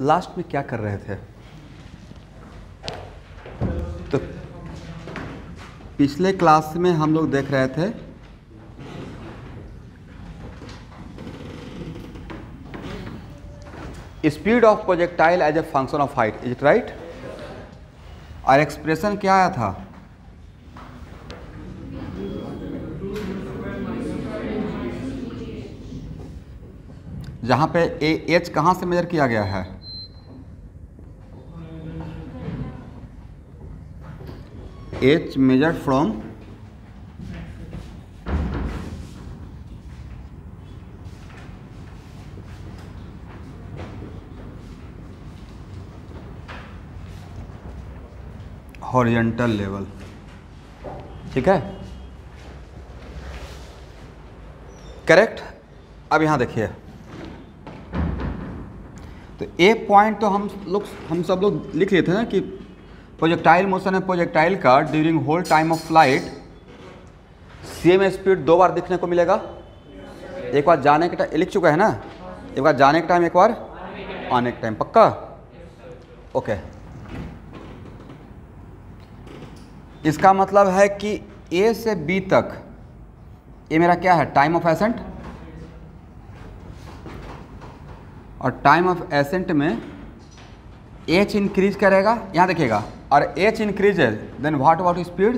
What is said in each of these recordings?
Last में क्या कर रहे थे तो पिछले क्लास में हम लोग देख रहे थे speed of projectile as a function of height is it right और एक्सप्रेशन क्या आया था जहां पे ए एच कहां से मेजर किया गया है h measured from horizontal level ठीक है करेक्ट अब यहां देखिए तो ए पॉइंट तो हम लोग हम सब लोग लिख लेते हैं ना कि प्रोजेक्टाइल मोशन है प्रोजेक्टाइल का during whole time of flight same speed दो बार दिखने को मिलेगा एक बार जाने के टाइम लिख चुका है ना एक बार जाने के टाइम एक बार आने के टाइम पक्का ओके इसका मतलब है कि ए से बी तक ये मेरा क्या है टाइम ऑफ एसेंट और टाइम ऑफ एसेंट में एच इंक्रीज करेगा यहाँ देखिएगा और H increases then what about speed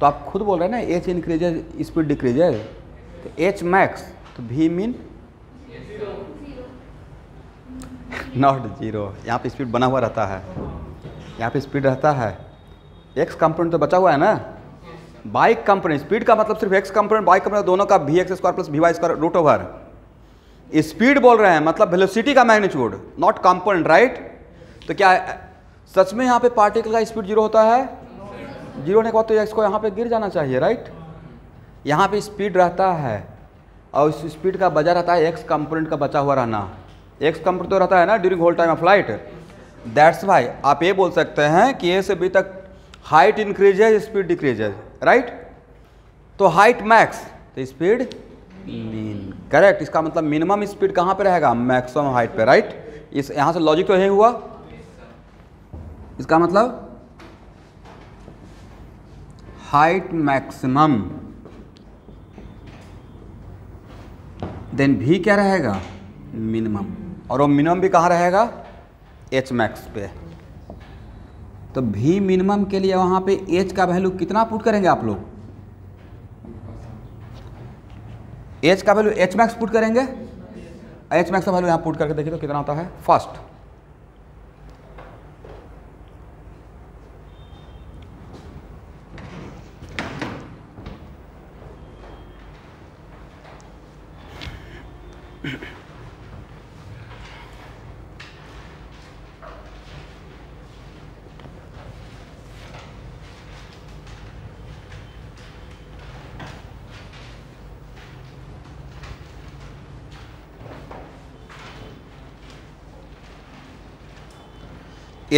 तो आप खुद बोल रहे हैं ना एच इंक्रीजेज स्पीड डिक्रीजेज तो एच मैक्स तो भी मीन नॉट जीरो यहाँ पे स्पीड बना हुआ रहता है यहाँ पे स्पीड रहता है एक्स कंपोनेंट तो बचा हुआ है ना बाइक कंपोनेंट स्पीड का मतलब सिर्फ एक्स कंपोनेंट बाइक कंपोनेंट दोनों का V X square plus V Y square root over speed बोल रहे हैं मतलब वेलोसिटी का मैग्नीट्यूड नॉट कंपोनेंट राइट तो क्या सच में यहाँ पे पार्टिकल का स्पीड जीरो होता है जीरो होने के बाद तो एक्स को यहाँ पे गिर जाना चाहिए राइट यहाँ पे स्पीड रहता है और उस स्पीड का बजा रहता है एक्स कंपोनेंट का बचा हुआ रहना एक्स कंपोनेंट तो रहता है ना during whole time of flight that's why आप ये बोल सकते हैं कि ए से बी तक हाइट इंक्रीज है स्पीड डिक्रीज है राइट तो हाइट मैक्स तो स्पीड मीन करेक्ट इसका मतलब मिनिमम स्पीड कहाँ पे रहेगा मैक्सिमम हाइट पे राइट इस यहाँ से लॉजिक तो यही हुआ इसका मतलब हाइट मैक्सिमम देन भी क्या रहेगा मिनिमम और वो मिनिमम भी कहाँ रहेगा एच मैक्स पे तो भी मिनिमम के लिए वहाँ पे एच का वैल्यू कितना पुट करेंगे आप लोग एच का वैल्यू एच मैक्स पुट करेंगे एच मैक्स का वैल्यू यहाँ पुट करके देखिए तो कितना होता है फर्स्ट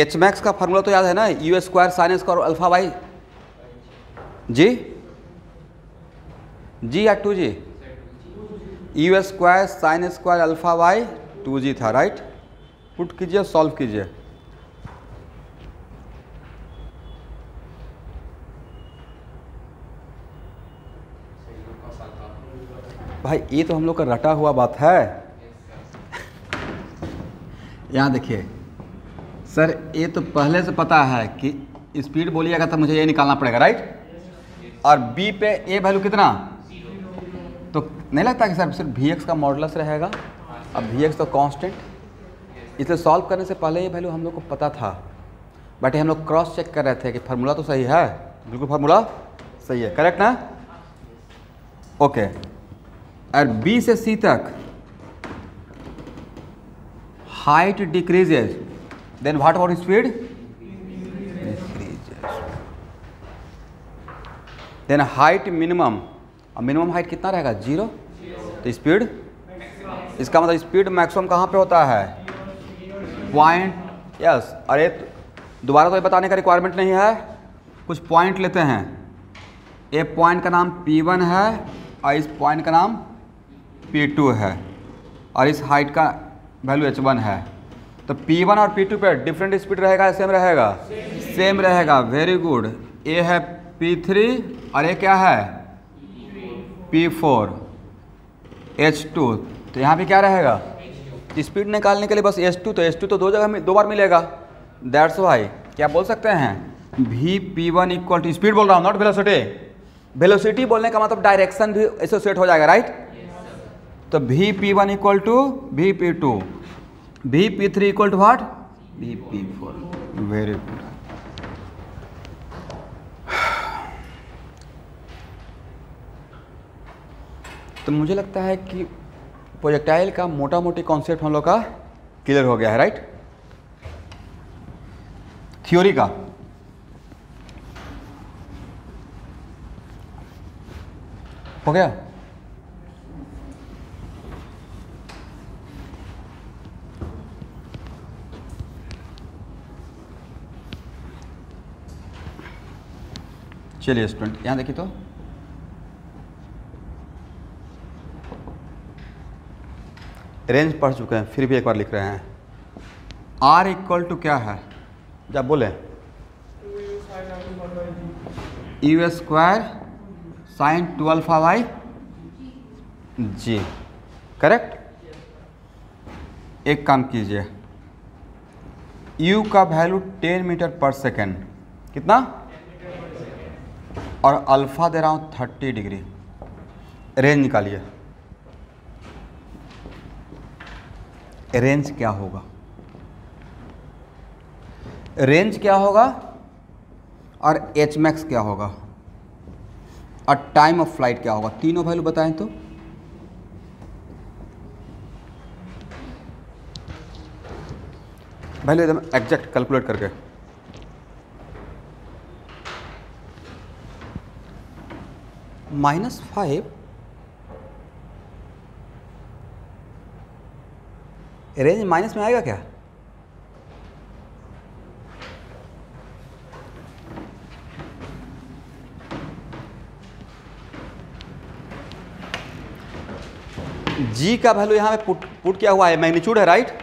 एच मैक्स का फार्मूला तो याद है ना U square sine square alpha by G G या two G U square sine square alpha by two G था राइट पुट कीजिए सॉल्व कीजिए भाई ये तो हम लोग का रटा हुआ बात है यहाँ देखिए सर ये तो पहले से पता है कि स्पीड बोलिएगा तो मुझे ये निकालना पड़ेगा राइट और बी पे ए वैल्यू कितना तो नहीं लगता कि सर सिर्फ वी एक्स का मॉडलस रहेगा अब वी एक्स तो कांस्टेंट इसलिए सॉल्व करने से पहले ये वैल्यू हम लोग को पता था बट हम लोग क्रॉस चेक कर रहे थे कि फार्मूला तो सही है बिल्कुल फार्मूला सही है करेक्ट ना ओके और बी से सी तक height decreases then what about speed increases then height minimum और मिनिमम हाइट कितना रहेगा जीरो तो स्पीड इसका मतलब स्पीड मैक्सिमम कहाँ पे होता है पॉइंट यस अरे दोबारा तो ये बताने का रिक्वायरमेंट नहीं है कुछ पॉइंट लेते हैं ए पॉइंट का नाम P1 है और इस पॉइंट का नाम P2 है और इस हाइट का वैल्यू H1 है तो P1 और P2 पे डिफरेंट स्पीड रहेगा सेम रहेगा सेम रहेगा वेरी गुड ए है P3 और ये क्या है P4 H2 तो यहाँ पे क्या रहेगा स्पीड निकालने के लिए बस H2 तो H2 तो दो जगह में दो बार मिलेगा दैट्स वाई क्या बोल सकते हैं भी P one equal to speed बोल रहा हूँ नॉट वेलोसिटी वेलोसिटी बोलने का मतलब डायरेक्शन भी एसोसिएट हो जाएगा राइट तो V P one equal to V P two V P three equal to what V P four very good तो मुझे लगता है कि प्रोजेक्टाइल का मोटा मोटी कॉन्सेप्ट हम लोग का क्लियर हो गया है राइट थ्योरी का हो गया चलिए स्टूडेंट यहाँ देखिए तो रेंज पढ़ चुके हैं फिर भी एक बार लिख रहे हैं आर इक्वल टू क्या है जब बोले U square sine two alpha by G correct एक काम कीजिए u का वैल्यू 10 मीटर पर सेकेंड कितना और अल्फ़ा दे रहा हूँ थर्टी डिग्री रेंज निकालिए रेंज क्या होगा रेंज क्या होगा और एच मैक्स क्या होगा और टाइम ऑफ फ्लाइट क्या होगा तीनों वैल्यू बताएं तो वैल्यू एकदम एग्जैक्ट कैलकुलेट करके माइनस फाइव रेंज माइनस में आएगा क्या जी का वैल्यू यहाँ पे पुट पुट किया हुआ है मैग्नीट्यूड है राइट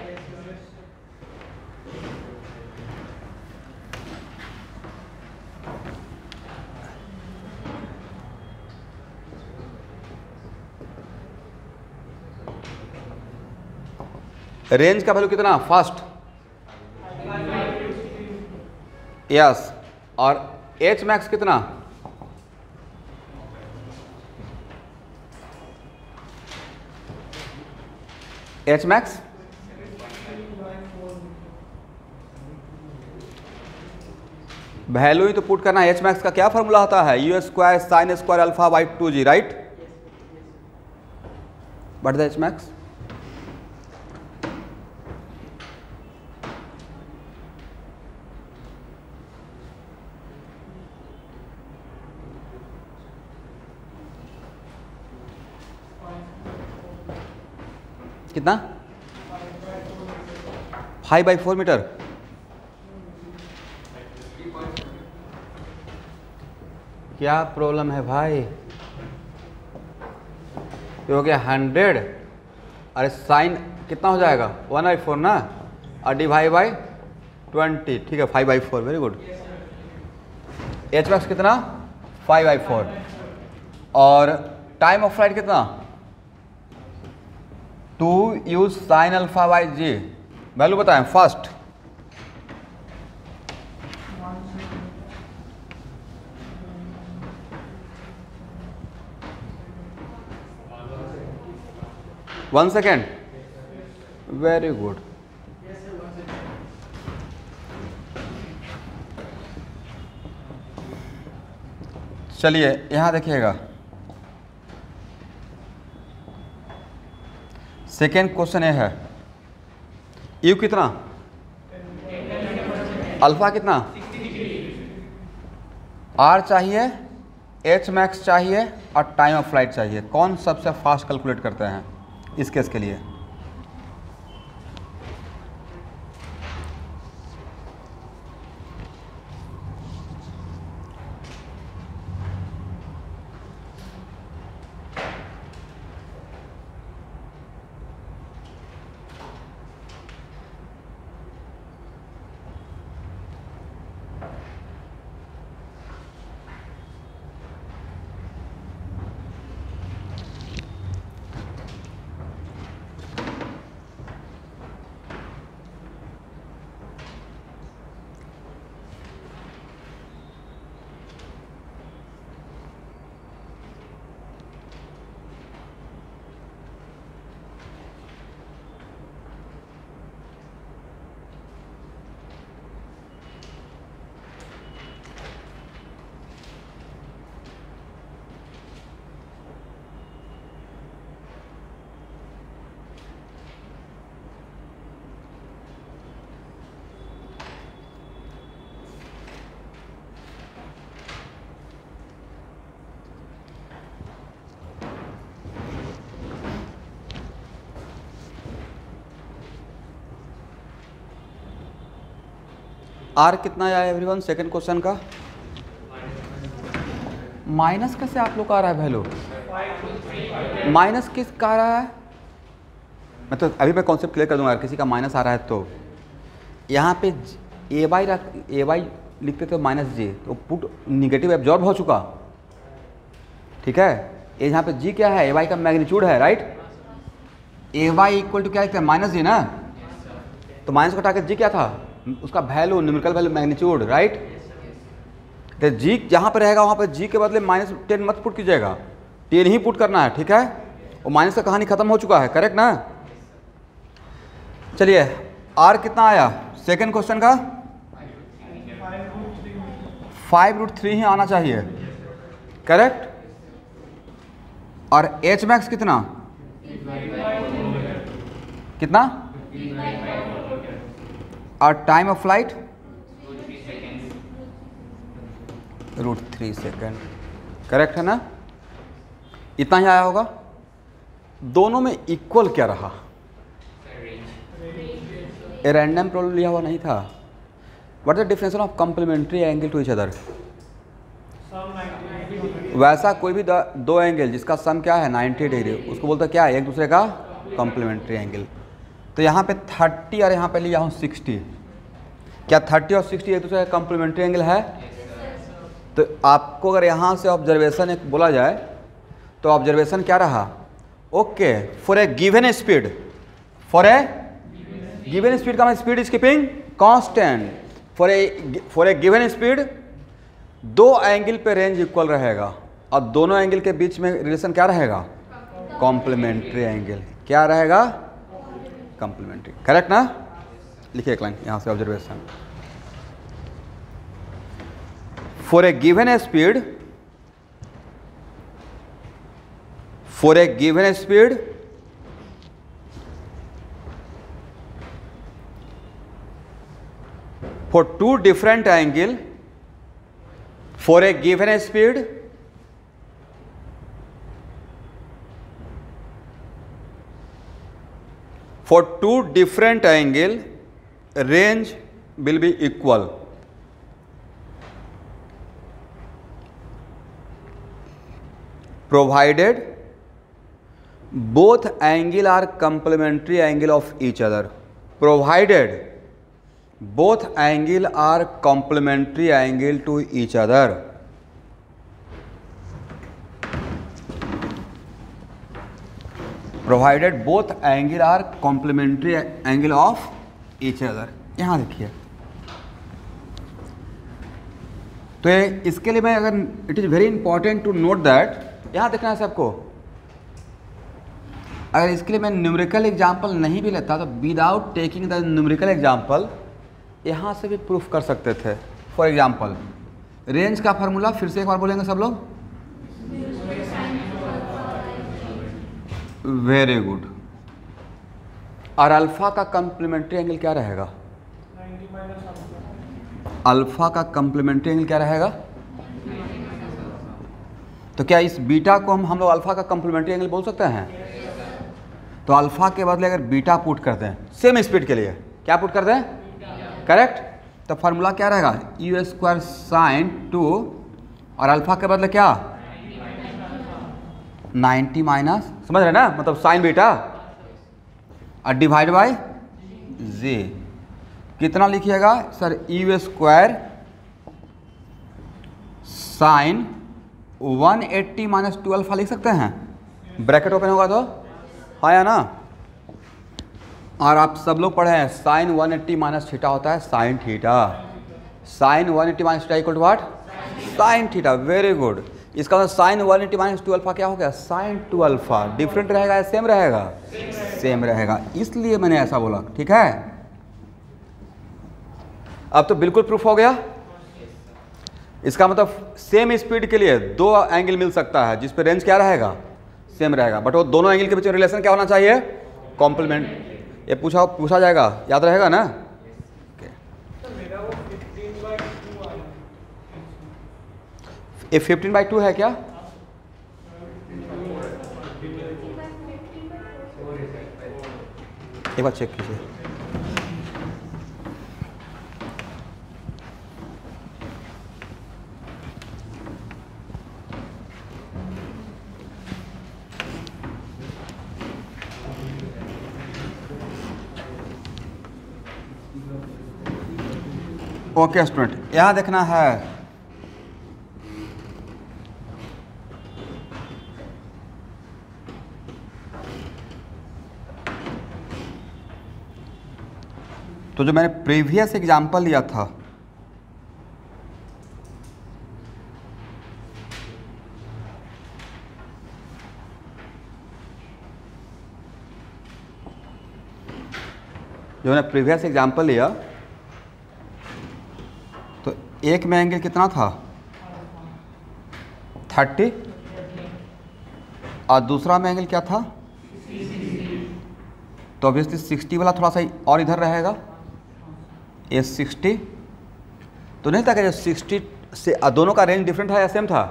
रेंज का वैल्यू कितना फास्ट यस और एच मैक्स कितना एच मैक्स वैल्यू ही तो पुट करना है एच मैक्स का क्या फॉर्मूला होता है U square sine square alpha by two G right but the H max कितना फाइव बाई फोर मीटर क्या प्रॉब्लम है भाई ये हो गया हंड्रेड अरे साइन कितना हो जाएगा वन बाई फोर ना और डिवाइड बाई ट्वेंटी ठीक है five by four very good H max कितना फाइव बाई फोर और टाइम ऑफ फ्लाइट कितना two use sine alpha by G value बताएं first one second very good चलिए यहां देखिएगा सेकेंड क्वेश्चन ये है यू कितना अल्फा कितना आर चाहिए एच मैक्स चाहिए और टाइम ऑफ फ्लाइट चाहिए कौन सबसे फास्ट कैलकुलेट करते हैं इस केस के लिए आर कितना आया एवरीवन सेकंड क्वेश्चन का माइनस कैसे आप लोग का आ रहा है वैल्यू माइनस किस का आ रहा है मैं तो अभी मैं कॉन्सेप्ट क्लियर कर दूंगा किसी का माइनस आ रहा है तो यहाँ पे ए वाई रख ए वाई लिखते थे माइनस जी तो पुट निगेटिव एब्जॉर्ब हो चुका ठीक है ये यहाँ पे जी क्या है ए वाई का मैग्नीट्यूड है right A Y equal to क्या लिखते हैं माइनस जी ना तो माइनस को हटा के जी क्या था उसका value numerical value magnitude right तो जी जहाँ पर रहेगा वहाँ पर जी के बदले माइनस टेन मत पुट कीजिएगा टेन ही पुट करना है ठीक है और माइनस का कहानी खत्म हो चुका है करेक्ट ना चलिए आर कितना आया सेकेंड क्वेश्चन का फाइव रूट थ्री ही आना चाहिए करेक्ट और एच मैक्स कितना कितना और time of flight root three second correct है ना इतना ही आया होगा दोनों में इक्वल क्या रहा ए रैंडम प्रॉब्लम लिया हुआ नहीं था what the definition of complementary angle to each other वैसा कोई भी दो एंगल जिसका सम क्या है 90 डिग्री उसको बोलता क्या है एक दूसरे का कॉम्प्लीमेंट्री एंगल तो यहाँ पे 30 और यहाँ पे लिया हूँ 60 क्या 30 और 60 एक दूसरे का कॉम्प्लीमेंट्री एंगल है तो आपको अगर यहाँ से ऑब्जर्वेशन एक बोला जाए तो ऑब्जर्वेशन क्या रहा okay for a given speed for a given speed का speed is keeping for a for a given speed दो एंगल पे रेंज इक्वल रहेगा और दोनों एंगल के बीच में रिलेशन क्या रहेगा कॉम्प्लीमेंट्री एंगल क्या रहेगा कंप्लीमेंट्री करेक्ट ना लिखिए एक लाइन यहाँ से observation for a given a speed for a given a speed for two different angle for a given a speed for two different angle range will be equal provided both angle are complementary angle of each other provided both angle are complementary angle to each other provided both angle are complementary angle of each other यहां देखिए तो ये इसके लिए मैं अगर it is very important to note that यहां देखना है सबको अगर इसके लिए मैं न्यूमेरिकल एग्जाम्पल नहीं भी लेता तो without taking the numerical example यहां से भी प्रूफ कर सकते थे फॉर एग्जाम्पल रेंज का फार्मूला फिर से एक बार बोलेंगे सब लोग वेरी गुड और अल्फा का कंप्लीमेंट्री एंगल क्या रहेगा अल्फा का कंप्लीमेंट्री एंगल क्या रहेगा तो क्या इस बीटा को हम हम लोग अल्फा का कंप्लीमेंट्री एंगल बोल सकते हैं तो अल्फा के बदले अगर बीटा पुट करते हैं सेम स्पीड के लिए क्या पुट करते हैं करेक्ट तो फार्मूला क्या रहेगा यू स्क्वायर साइन टू और अल्फा के बदले क्या नाइन्टी माइनस समझ रहे ना मतलब साइन बेटा और डिवाइड बाई जे कितना लिखिएगा sir U square sine 180 eighty minus twelve फा लिख सकते हैं ब्रैकेट ओपन होगा तो हाँ या ना और आप सब लोग पढ़े हैं साइन 180 एट्टी माइनस थीटा होता है sine theta sine 180 eighty minus theta equal to what sine theta very good इसका sine one eighty minus two alpha क्या हो गया साइन टू अल्फा डिफरेंट रहेगा या सेम रहेगा सेम रहेगा इसलिए मैंने ऐसा बोला ठीक है अब तो बिल्कुल प्रूफ हो गया इसका मतलब सेम स्पीड के लिए दो एंगल मिल सकता है जिस रेंज क्या रहेगा सेम रहेगा बट वो दोनों एंगल के बीच रिलेशन क्या होना चाहिए कॉम्प्लीमेंट ये पूछा पूछा जाएगा याद रहेगा ना ये फिफ्टीन बाई टू है क्या एक बार चेक कीजिए ओके स्टूडेंट यहाँ देखना है तो जो मैंने प्रीवियस एग्जाम्पल लिया था जो मैंने प्रीवियस एग्जाम्पल लिया तो एक में एंगल कितना था थर्टी और दूसरा में एंगल क्या था तो ऑब्वियसली सिक्सटी वाला थोड़ा सा और इधर रहेगा एस सिक्सटी तो नहीं था क्या सिक्सटी से दोनों का रेंज डिफरेंट था या सेम था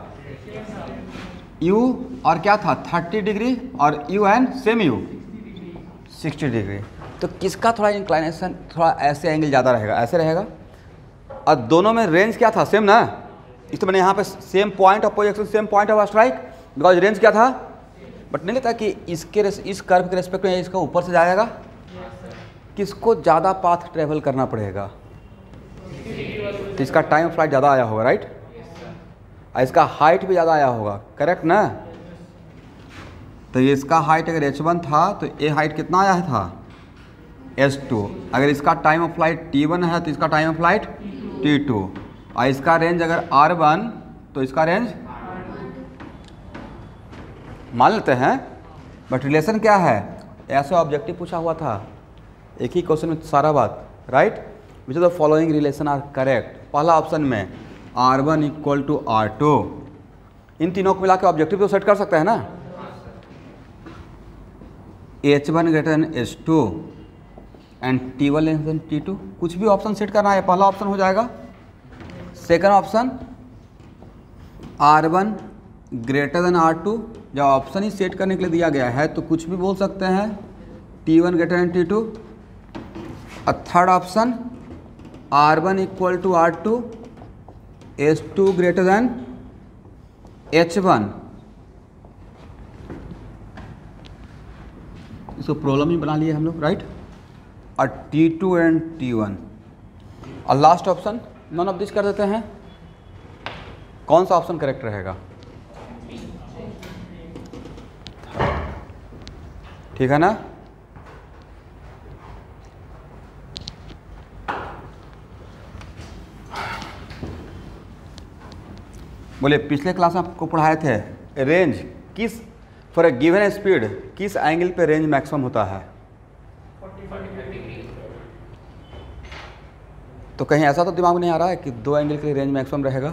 यू और क्या था थर्टी डिग्री और U and same U sixty degree तो किसका थोड़ा इंक्लाइनेशन थोड़ा ऐसे एंगल ज़्यादा रहेगा ऐसे रहेगा और दोनों में रेंज क्या था सेम ना इस तो मैंने यहाँ पे same point of projection same point of strike because range क्या था बट नहीं लगता कि इसके इस कर्व के रेस्पेक्ट में इसका ऊपर से जाएगा किसको ज़्यादा पाथ ट्रेवल करना पड़ेगा तो इसका टाइम ऑफ फ्लाइट ज़्यादा आया होगा राइट और इसका हाइट भी ज़्यादा आया होगा करेक्ट ना तो ये इसका हाइट अगर एच वन था तो ए हाइट कितना आया था एच टू अगर इसका time of flight T one है तो इसका time of flight T two और इसका रेंज अगर आर वन तो इसका रेंज मान लेते हैं बट रिलेशन क्या है ऐसा ऑब्जेक्टिव पूछा हुआ था एक ही क्वेश्चन में सारा बात right which the following relation are correct पहला ऑप्शन में R one equal to R two इन तीनों को मिला के ऑब्जेक्टिव तो सेट कर सकते हैं ना H one greater than H two and T one less than T two कुछ भी ऑप्शन सेट करना है पहला ऑप्शन हो जाएगा second option R one greater than R two जब ऑप्शन ही सेट करने के लिए दिया गया है तो कुछ भी बोल सकते हैं T one greater than T two और third option R one equal to R two H two greater than H one इसको प्रॉब्लम ही बना लिए हम लोग राइट और T two and T one और last option none of this कर देते हैं कौन सा ऑप्शन करेक्ट रहेगा ठीक है ना बोले पिछले क्लास में आपको पढ़ाए थे रेंज किस फॉर ए गिवन स्पीड किस एंगल पे रेंज मैक्सिमम होता है तो कहीं ऐसा तो दिमाग में नहीं आ रहा है कि दो एंगल के लिए रेंज मैक्सिमम रहेगा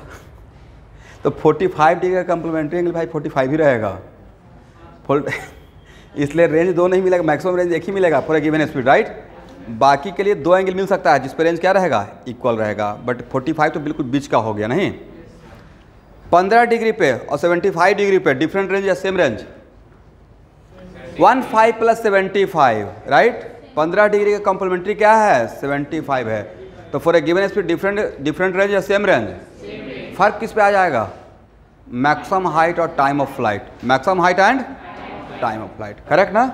तो 45 डिग्री का कंप्लीमेंट्री एंगल भाई 45 ही रहेगा इसलिए रेंज दो नहीं मिलेगा मैक्सिमम रेंज एक ही मिलेगा for a given speed right बाकी के लिए दो एंगल मिल सकता है जिस पर रेंज क्या रहेगा इक्वल रहेगा बट 45 तो बिल्कुल बीच का हो गया नहीं पंद्रह डिग्री पे और सेवेंटी फाइव डिग्री पे डिफरेंट रेंज या same range one five plus seventy five right पंद्रह डिग्री का कॉम्प्लीमेंट्री क्या है सेवेंटी फाइव है तो for a given speed different different range या सेम रेंज फर्क किस पे आ जाएगा मैक्सिमम हाइट और time of flight maximum height and time of flight correct ना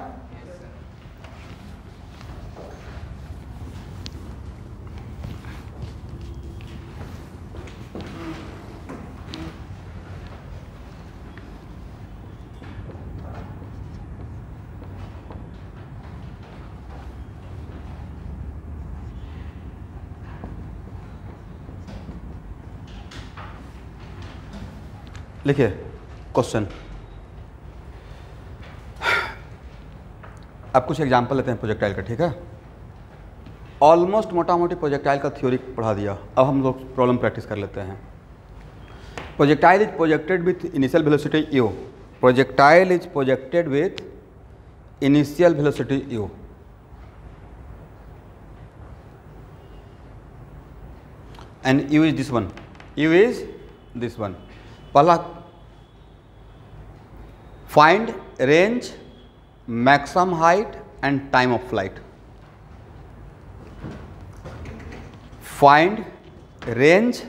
देखिए क्वेश्चन आप कुछ एग्जांपल लेते हैं प्रोजेक्टाइल का ठीक है ऑलमोस्ट मोटा मोटी प्रोजेक्टाइल का थ्योरी पढ़ा दिया अब हम लोग प्रॉब्लम प्रैक्टिस कर लेते हैं projectile is projected with initial velocity U projectile is projected with initial velocity U and U is this one U is this one पहला find range maximum height and time of flight find range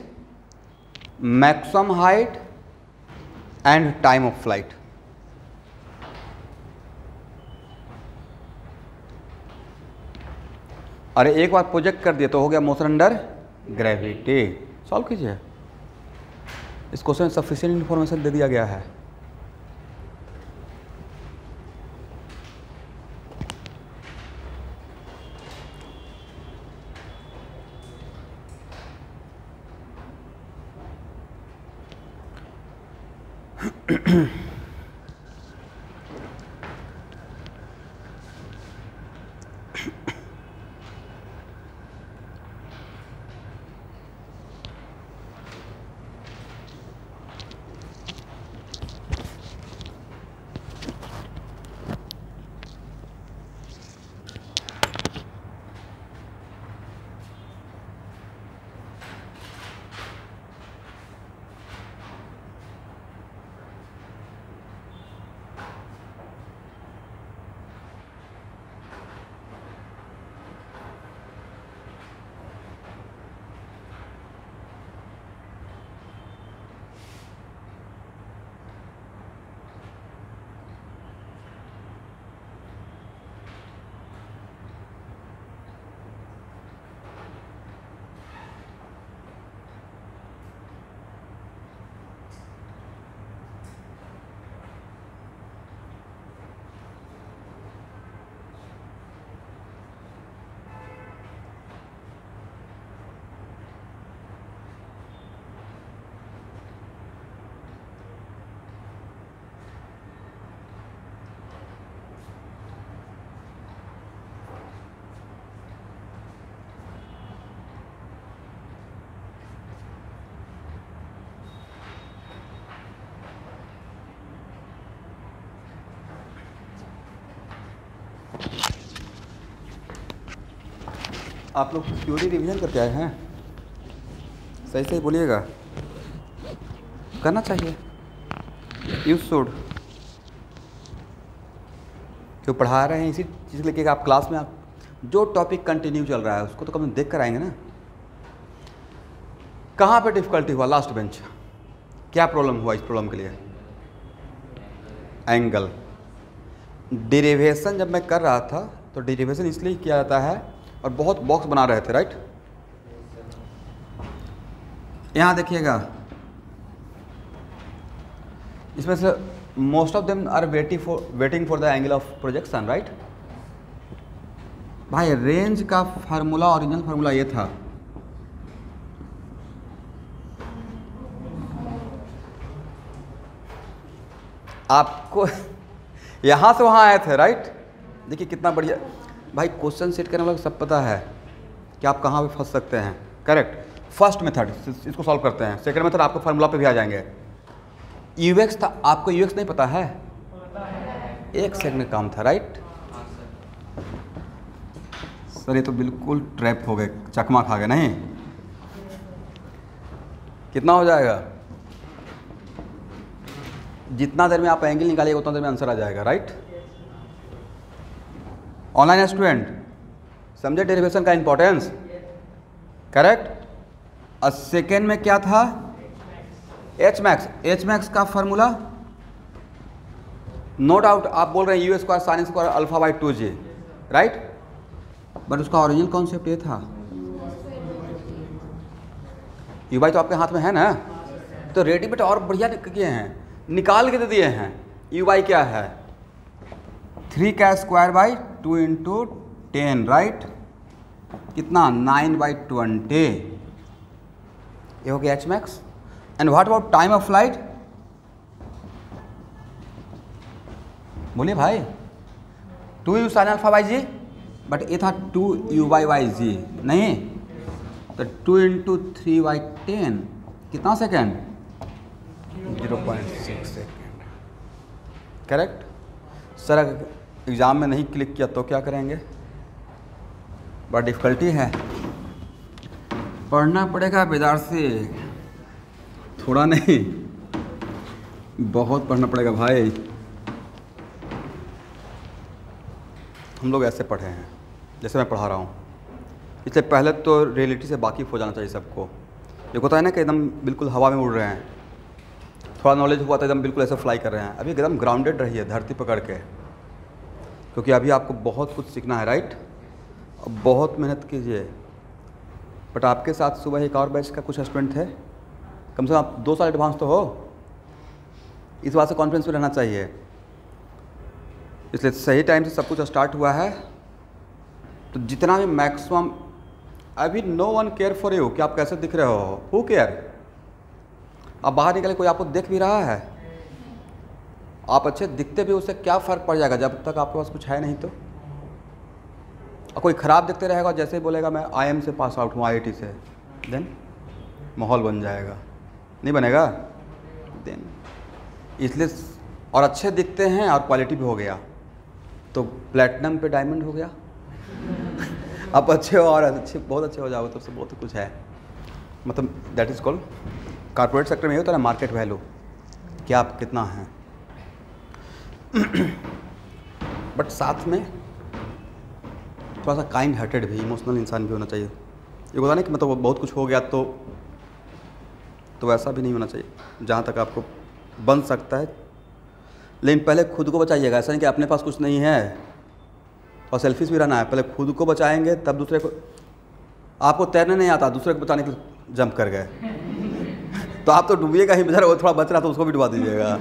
maximum height and time of flight अरे एक बार project कर दिया तो हो गया motion under gravity solve कीजिए इस क्वेश्चन में सफिशियंट इन्फॉर्मेशन दे दिया गया है आप लोग प्योरी रिवीजन करके आए हैं सही सही बोलिएगा करना चाहिए यू शुड जो पढ़ा रहे हैं इसी चीज़ लेके आप क्लास में आप जो टॉपिक कंटिन्यू चल रहा है उसको तो कभी देख कर आएंगे ना कहाँ पे डिफ़िकल्टी हुआ लास्ट बेंच क्या प्रॉब्लम हुआ इस प्रॉब्लम के लिए एंगल डेरिवेशन जब मैं कर रहा था तो डेरिवेशन इसलिए किया जाता है और बहुत बॉक्स बना रहे थे राइट यहाँ देखिएगा इसमें से most of them are waiting for waiting for the angle of projection right भाई रेंज का फार्मूला ओरिजिनल फार्मूला ये था आपको यहां से वहां आए थे राइट देखिए कितना बढ़िया भाई क्वेश्चन सेट करने वाला सब पता है कि आप कहाँ पर फंस सकते हैं करेक्ट फर्स्ट मेथड इसको सॉल्व करते हैं सेकंड मेथड आपको फार्मूला पे भी आ जाएंगे यू था आपको यू नहीं पता है एक सेकंड काम था राइट सर ये तो बिल्कुल ट्रैप हो गए चकमा खा गए नहीं कितना हो जाएगा जितना देर में आप एंगल निकालिएगा उतना देर में आंसर आ जाएगा राइट ऑनलाइन स्टूडेंट समझे डेरिवेशन का इंपॉर्टेंस करेक्ट और सेकेंड में क्या था एच मैक्स एच मैक्स का फॉर्मूला नो डाउट आप बोल रहे हैं U square sine square alpha by two G right but उसका ओरिजिनल कॉन्सेप्ट ये था यू बाई तो आपके हाथ में है ना तो रेडीमेड और बढ़िया किए हैं निकाल के दे दिए हैं यू बाई क्या है थ्री का square by two into ten right कितना नाइन बाई ट्वेंटी ये हो गया H max and what about time of flight बोलिए भाई two U sine alpha by G but ये था two U by by G नहीं तो two into three by ten कितना second zero point six second correct sir exam में नहीं click किया तो क्या करेंगे बड़ा डिफ़िकल्टी है पढ़ना पड़ेगा बेदार से थोड़ा नहीं बहुत पढ़ना पड़ेगा भाई हम लोग ऐसे पढ़े हैं जैसे मैं पढ़ा रहा हूँ इसलिए पहले तो रियलिटी से वाकिफ़ हो जाना चाहिए सबको ये होता तो है ना कि एकदम बिल्कुल हवा में उड़ रहे हैं थोड़ा नॉलेज हुआ तो एकदम बिल्कुल ऐसे फ्लाई कर रहे हैं अभी एकदम ग्राउंडेड रही है धरती पकड़ के क्योंकि अभी आपको बहुत कुछ सीखना है राइट बहुत मेहनत कीजिए बट आपके साथ सुबह एक और बैच का कुछ स्टूडेंट है कम से कम आप दो साल एडवांस तो हो इस बात से कॉन्फिडेंस में रहना चाहिए इसलिए सही टाइम से सब कुछ स्टार्ट हुआ है तो जितना भी मैक्सिमम अभी no one care for you कि आप कैसे दिख रहे हो हु केयर अब बाहर निकले कोई आपको देख भी रहा है आप अच्छे दिखते भी उससे क्या फ़र्क पड़ जाएगा जब तक आपके पास कुछ है नहीं तो और कोई ख़राब दिखते रहेगा जैसे ही बोलेगा मैं आई से पास आउट हूँ आई से देन माहौल बन जाएगा नहीं बनेगा देन इसलिए और अच्छे दिखते हैं और क्वालिटी भी हो गया तो प्लेटिनम पे डायमंड हो गया आप अच्छे हो और अच्छे बहुत अच्छे हो जाओगे तो उससे बहुत तो कुछ है मतलब that is called corporate sector में होता है ना मार्केट वैल्यू क्या आप कितना हैं बट साथ में थोड़ा सा काइंड हार्टेड भी इमोशनल इंसान भी होना चाहिए ये बता ना कि मतलब बहुत कुछ हो गया तो तो ऐसा भी नहीं होना चाहिए जहाँ तक आपको बन सकता है लेकिन पहले खुद को बचाइएगा ऐसा नहीं कि अपने पास कुछ नहीं है और सेल्फिश भी रहना है पहले खुद को बचाएंगे तब दूसरे को आपको तैरने नहीं आता दूसरे को बचाने के लिए जंप कर गए तो आप तो डूबिएगा ही बेचारा वो थोड़ा बच रहा तो उसको भी डुबा दीजिएगा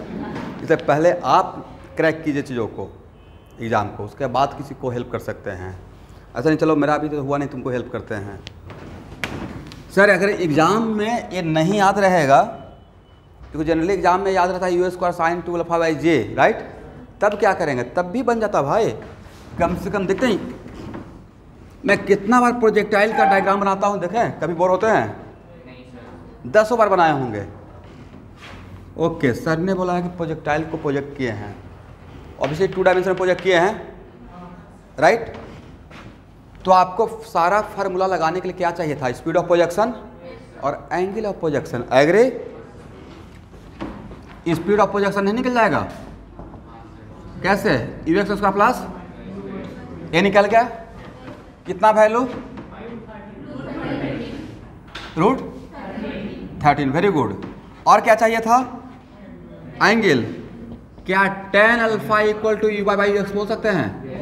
इसलिए पहले आप क्रैक कीजिए चीज़ों को एग्ज़ाम को उसके बाद किसी को हेल्प कर सकते हैं ऐसा नहीं चलो मेरा अभी तो हुआ नहीं तुमको हेल्प करते हैं सर अगर एग्ज़ाम में ये नहीं याद रहेगा क्योंकि जनरली एग्ज़ाम में याद रहता है U S square sine two alpha by G right तब क्या करेंगे तब भी बन जाता भाई कम से कम देखते हैं मैं कितना बार प्रोजेक्टाइल का डायग्राम बनाता हूँ देखें कभी बोर होते हैं दसों बार बनाए होंगे ओके सर ने बोला है कि प्रोजेक्टाइल को प्रोजेक्ट किए हैं ऑब्वियसली टू डायमेंशन प्रोजेक्ट किए हैं राइट तो आपको सारा फार्मूला लगाने के लिए क्या चाहिए था स्पीड ऑफ प्रोजेक्शन और एंगल ऑफ प्रोजेक्शन एग्रे स्पीड ऑफ प्रोजेक्शन नहीं निकल जाएगा कैसे यू एक्स स्क्वायर प्लस ये निकल गया कितना value root thirteen very good और क्या चाहिए था एंगल क्या tan alpha equal to U by X बोल सकते हैं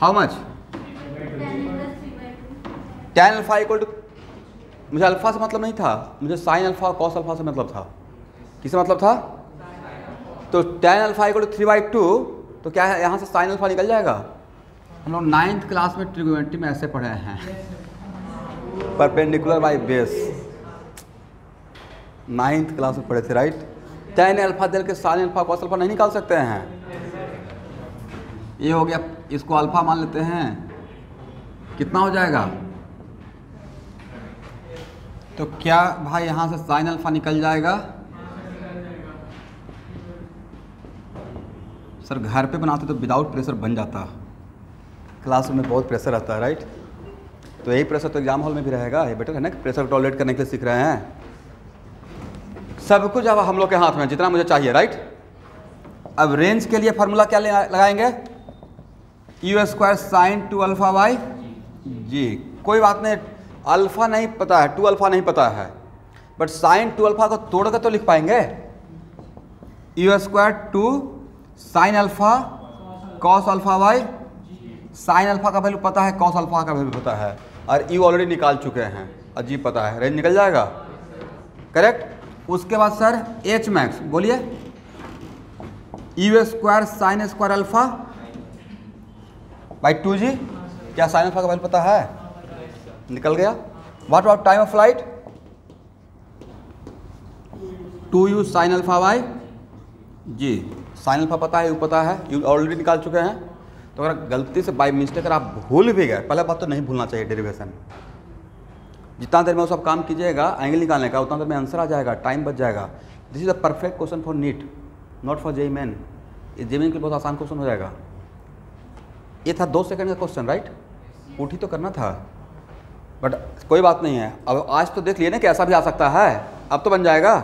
how much tan alpha equal to मुझे अल्फा से मतलब नहीं था मुझे साइन अल्फा और कॉस अल्फा से मतलब था किसे मतलब था तो tan alpha equal to three by two तो क्या है यहाँ से साइन अल्फा निकल जाएगा हम लोग नाइन्थ क्लास में ट्रिगोमेट्री में ऐसे पढ़े हैं perpendicular by base ninth class में पढ़े थे राइट तैन अल्फ़ा दल के सारे अल्फ़ा को अल्फ़ा नहीं निकाल सकते हैं ये हो गया इसको अल्फ़ा मान लेते हैं कितना हो जाएगा तो क्या भाई यहाँ से साइन अल्फ़ा निकल जाएगा सर घर पे बनाते तो विदाउट प्रेशर बन जाता क्लासरूम में बहुत प्रेशर आता है राइट तो यही प्रेशर तो एग्ज़ाम हॉल में भी रहेगा ये बेटर है ना कि प्रेशर टॉयलेट करने के लिए सीख रहे हैं सब कुछ अब हम लोग के हाथ में जितना मुझे चाहिए राइट अब रेंज के लिए फार्मूला क्या लगाएंगे U square sine two alpha by G कोई बात नहीं अल्फा नहीं पता है टू अल्फा नहीं पता है बट साइन टू अल्फा को तोड़कर तो लिख पाएंगे U square two sine alpha cos alpha by sine alpha का वैल्यू पता है कॉस अल्फा का वैल्यू पता है और यू ऑलरेडी निकाल चुके हैं अजीब पता है रेंज निकल जाएगा करेक्ट उसके बाद सर एच मैक्स बोलिए U square sine square alpha by two G क्या साइन अल्फा का वैल्यू पता है निकल गया what about time of flight two U sine alpha by G sine alpha पता है यू पता है यू ऑलरेडी निकाल चुके हैं तो अगर गलती से बाई मिस्टेक अगर आप भूल भी गए पहले बात तो नहीं भूलना चाहिए डेरिवेशन जितना देर में वो सब काम कीजिएगा एंगल निकालने का उतना देर में आंसर आ जाएगा टाइम बच जाएगा this is a perfect question for NEET not for JEE Main JEE Main के लिए बहुत आसान क्वेश्चन हो जाएगा ये था दो सेकंड का क्वेश्चन राइट उठी तो करना था बट कोई बात नहीं है अब आज तो देख लिए ना कि ऐसा भी आ सकता है अब तो बन जाएगा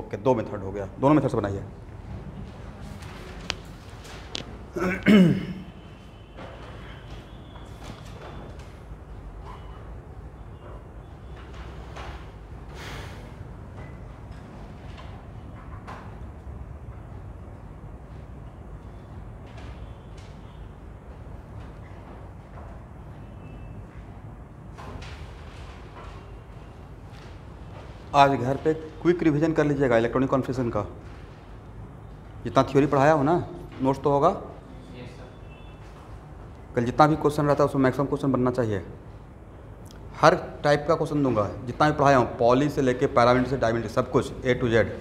ओके दो मेथड हो गया दोनों मेथड से बनाइए आज घर पे क्विक रिवीजन कर लीजिएगा इलेक्ट्रॉनिक कॉन्फ्यूजन का जितना थ्योरी पढ़ाया हो ना नोट्स तो होगा कल जितना भी क्वेश्चन रहता है उसमें मैक्सिमम क्वेश्चन बनना चाहिए हर टाइप का क्वेश्चन दूंगा जितना भी पढ़ाया हूँ पॉली से लेके पैरामीटर से डायमीटर सब कुछ ए टू जेड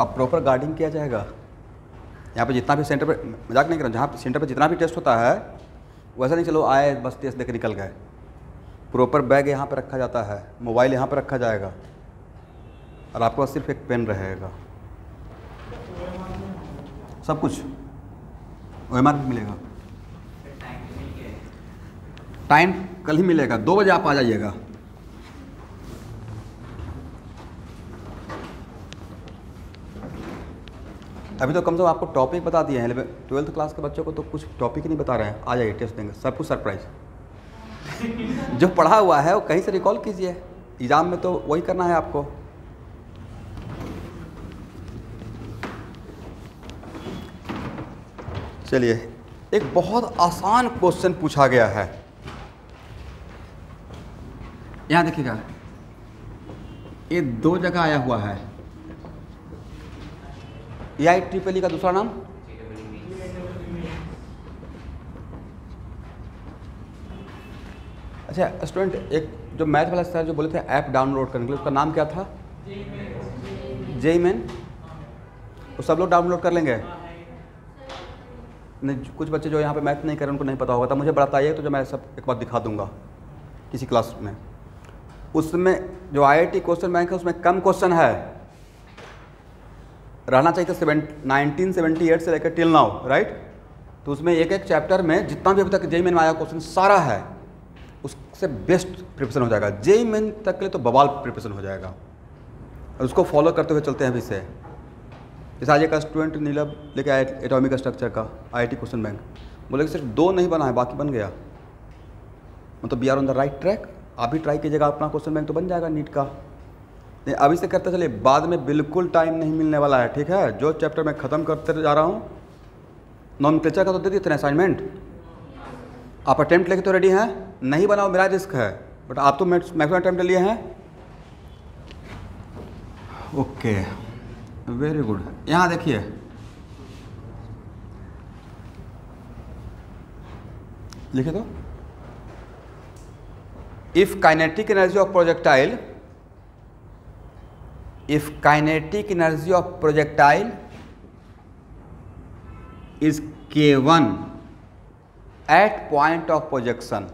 अब प्रॉपर गार्डिंग किया जाएगा यहाँ पे जितना भी सेंटर पर मजाक नहीं कर रहा हूँ जहाँ सेंटर पर जितना भी टेस्ट होता है वैसा नहीं चलो आए बस टेस्ट देकर निकल गए प्रॉपर बैग यहाँ पर रखा जाता है मोबाइल यहाँ पर रखा जाएगा और आपके पास सिर्फ एक पेन रहेगा सब कुछ ओ एम मिलेगा टाइम कल ही मिलेगा दो बजे आप आ जाइएगा अभी तो कम से कम आपको टॉपिक बता दिए हैं ट्वेल्थ क्लास के बच्चों को तो कुछ टॉपिक ही नहीं बता रहे हैं आ जाइए टेस्ट देंगे सब कुछ सरप्राइज़ जो पढ़ा हुआ है वो कहीं से रिकॉल कीजिए एग्ज़ाम में तो वही करना है आपको चलिए एक बहुत आसान क्वेश्चन पूछा गया है यहां देखिएगा ये दो जगह आया हुआ है ए आई ट्रिपल ई का दूसरा नाम अच्छा स्टूडेंट एक जो मैथ वाला सर जो बोले थे ऐप डाउनलोड करने के लिए उसका नाम क्या था जेई मैन वो सब लोग डाउनलोड कर लेंगे नहीं कुछ बच्चे जो यहाँ पे मैथ नहीं कर रहे उनको नहीं पता होगा तो मुझे बताइए तो जो मैं सब एक बार दिखा दूंगा किसी क्लास में उसमें जो आईआईटी क्वेश्चन बैंक है उसमें कम क्वेश्चन है रहना चाहिए था सेवन नाइनटीन सेवेंटी एट से लेकर टिल नाउ राइट तो उसमें एक एक चैप्टर में जितना भी अभी तक जेई में आया क्वेश्चन सारा है उससे बेस्ट प्रिपरेशन हो जाएगा जेई मेन तक के लिए तो बवाल प्रिपरेशन हो जाएगा और उसको फॉलो करते हुए चलते हैं अभी से जैसे आज एक स्टूडेंट नीलब लेके आया एटॉमिक स्ट्रक्चर का आईआईटी क्वेश्चन बैंक बोले कि सिर्फ दो नहीं बना है बाकी बन गया मतलब we are on the right track आप भी ट्राई कीजिएगा अपना क्वेश्चन बैंक तो बन जाएगा नीट का नहीं अभी से करते चलिए बाद में बिल्कुल टाइम नहीं मिलने वाला है ठीक है जो चैप्टर मैं ख़त्म करते जा रहा हूँ नॉन का तो दे दिए थे असाइनमेंट आप अटैम्प्ट लेके तो रेडी हैं नहीं बनाओ मेरा रिस्क है बट आप तो मैक्सिमम अटैम्प्ट लिए हैं ओके वेरी गुड यहाँ देखिए लिखे तो if kinetic energy of projectile if kinetic energy of projectile is K one at point of projection.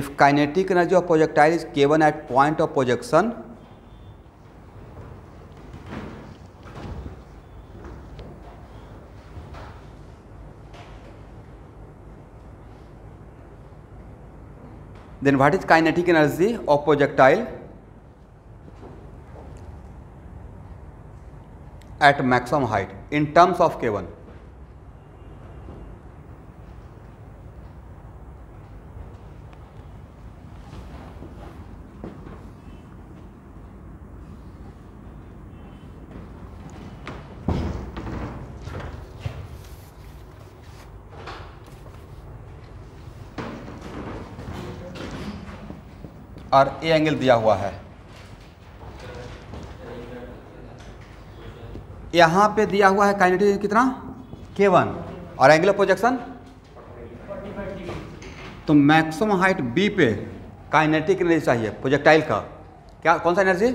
If kinetic energy of projectile is given at point of projection, then what is kinetic energy of projectile? At maximum height in terms of K one और a angle दिया हुआ है यहाँ पे दिया हुआ है kinetic कितना के वन और एंगुलर प्रोजेक्शन तो मैक्सिमम हाइट बी पे काइनेटिक एनर्जी चाहिए प्रोजेक्टाइल का क्या कौन सा energy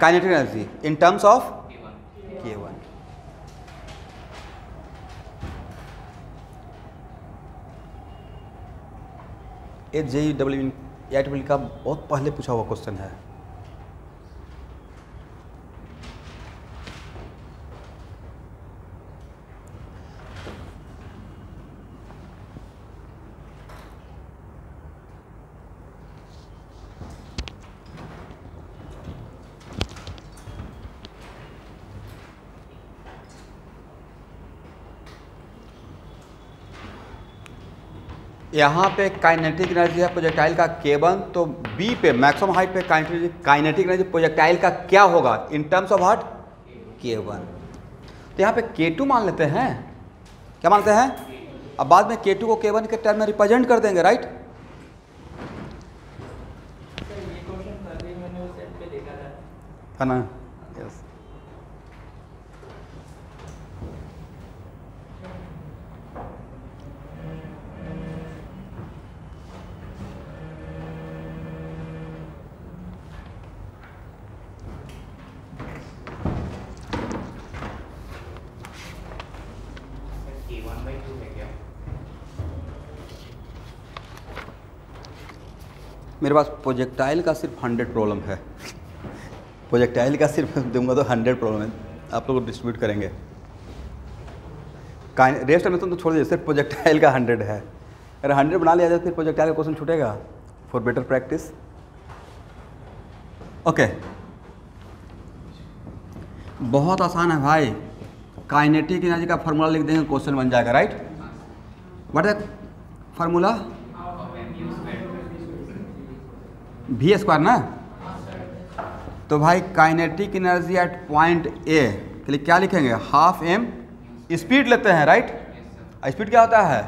kinetic energy in terms of K one H J W at का बहुत पहले पूछा हुआ क्वेश्चन है यहाँ पे काइनेटिक एनर्जी है प्रोजेक्टाइल का केवन तो बी पे मैक्सिमम हाइट पे काइनेटिक एनर्जी प्रोजेक्टाइल का क्या होगा in terms of heart K one तो यहाँ पे के टू मान लेते हैं क्या मानते हैं अब बाद में के टू को केवन के टर्म में रिप्रेजेंट कर देंगे राइट है ना मेरे पास प्रोजेक्टाइल का सिर्फ हंड्रेड प्रॉब्लम है प्रोजेक्टाइल का सिर्फ दूंगा तो हंड्रेड प्रॉब्लम है आप लोग डिस्ट्रीब्यूट करेंगे रेस्ट में तो, तो छोड़ दीजिए सिर्फ प्रोजेक्टाइल का हंड्रेड है अगर हंड्रेड बना लिया जाए तो फिर प्रोजेक्टाइल का क्वेश्चन छूटेगा फॉर बेटर प्रैक्टिस ओके बहुत आसान है भाई काइनेटिक एनर्जी का फॉर्मूला लिख देंगे क्वेश्चन बन जाएगा right what the formula V square ना तो भाई kinetic energy at point A के लिए क्या लिखेंगे हाफ एम स्पीड लेते हैं राइट स्पीड क्या होता है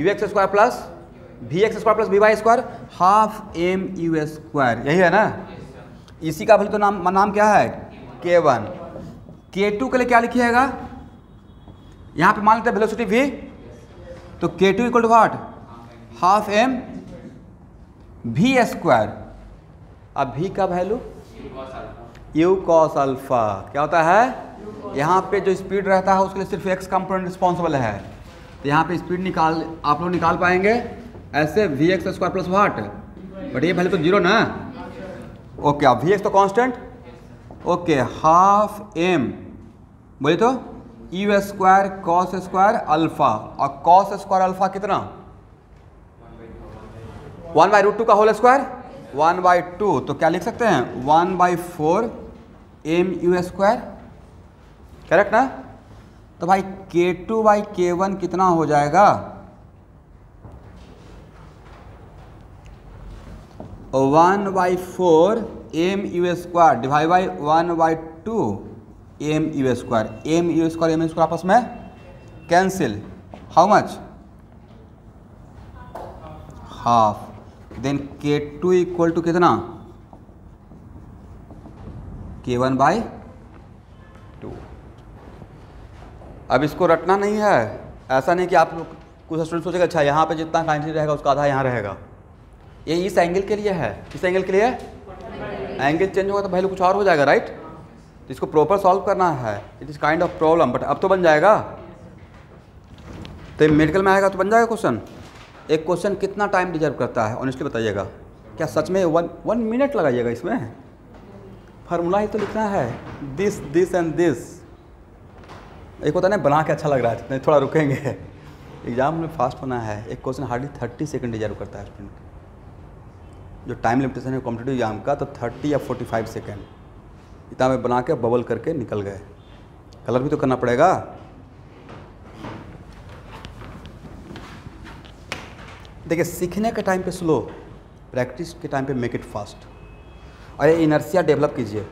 U X square plus V X square plus V Y square half M U square यही है ना इसी का भले तो नाम नाम क्या है के वन के टू के लिए क्या लिखिएगा यहाँ पे मान लेते हैं वेलोसिटी वी तो K two equal to what half M V square अब भी का वैल्यू यू कॉस अल्फा क्या होता है यहाँ पे जो स्पीड रहता है उसके लिए सिर्फ एक्स कंपोनेंट रिस्पॉन्सिबल है तो यहाँ पे स्पीड निकाल आप लोग निकाल पाएंगे ऐसे V X square plus what but ये वैल्यू तो जीरो ना ओके अब वी एक्स तो कांस्टेंट ओके हाफ एम बोले तो U square cos square alpha और कॉस स्क्वायर अल्फा कितना वन बाय रूट टू का whole square one by two तो क्या लिख सकते हैं one by four M U square correct ना तो भाई K two by K one कितना हो जाएगा one by four M U square divide by one by two M U square M U square M U square आपस में cancel how much half then K two equal to कितना K one by two अब इसको रटना नहीं है ऐसा नहीं कि आप लोग कुछ स्टूडेंट सोचेगा अच्छा यहाँ पे जितना कांटी रहेगा उसका आधा यहाँ रहेगा ये इस एंगल के लिए है इस एंगल के लिए एंगल चेंज होगा तो पहले कुछ और हो जाएगा राइट तो इसको प्रॉपर सॉल्व करना है it is kind of problem but अब तो बन जाएगा तो मेडिकल में आएगा तो बन जाएगा क्वेश्चन एक क्वेश्चन कितना टाइम डिजर्व करता है ऑनेस्टली बताइएगा क्या सच में वन वन मिनट लगाइएगा इसमें फार्मूला ही तो लिखना है दिस दिस एंड दिस एक होता है ना बना के अच्छा लग रहा है थोड़ा रुकेंगे एग्ज़ाम में फास्ट होना है एक question hardly thirty second deserve करता है स्टूडेंट जो टाइम लिमिटेशन है कॉम्पिटेटिव एग्जाम का तो थर्टी या फोर्टी फाइव सेकेंड इतना में बना के बबल करके निकल गए कलर भी तो करना पड़ेगा देखिए सीखने के टाइम पे स्लो प्रैक्टिस के टाइम पे मेक इट फास्ट और ये इनर्सिया डेवलप कीजिए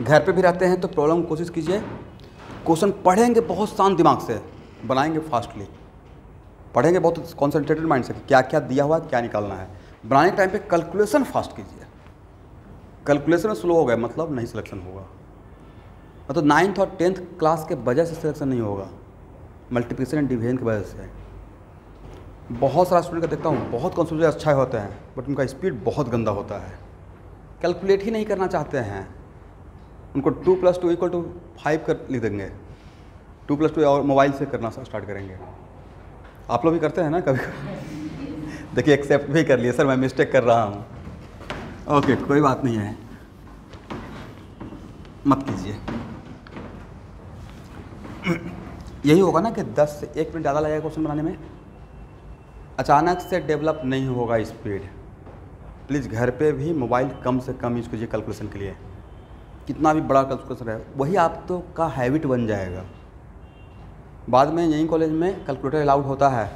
घर पे भी रहते हैं तो प्रॉब्लम कोशिश कीजिए क्वेश्चन पढ़ेंगे बहुत शांत दिमाग से बनाएंगे फास्टली पढ़ेंगे बहुत कॉन्सेंट्रेटेड माइंड से क्या क्या दिया हुआ है क्या निकालना है बनाने के टाइम पे कैलकुलेशन फास्ट कीजिए कैलकुलेशन स्लो हो गया मतलब नहीं सिलेक्शन होगा मतलब नाइन्थ और टेंथ क्लास के वजह से सिलेक्शन नहीं होगा मल्टीप्लिकेशन एंड डिवीजन की वजह से बहुत सारा स्टूडेंट का देखता हूँ बहुत कॉन्सेप्ट अच्छा होते हैं बट उनका स्पीड बहुत गंदा होता है कैलकुलेट ही नहीं करना चाहते हैं उनको two plus two equal to five कर लिख देंगे टू प्लस टू और मोबाइल से करना स्टार्ट करेंगे आप लोग भी करते हैं ना कभी देखिए एक्सेप्ट भी कर लिए सर मैं मिस्टेक कर रहा हूँ ओके कोई बात नहीं है मत कीजिए यही होगा ना कि 10 से एक मिनट ज़्यादा लगेगा क्वेश्चन बनाने में अचानक से डेवलप नहीं होगा स्पीड प्लीज़ घर पे भी मोबाइल कम से कम यूज़ कीजिए कैलकुलेशन के लिए कितना भी बड़ा कैलकुलेशन है वही आप तो का हैबिट बन जाएगा बाद में यहीं कॉलेज में कैलकुलेटर अलाउड होता है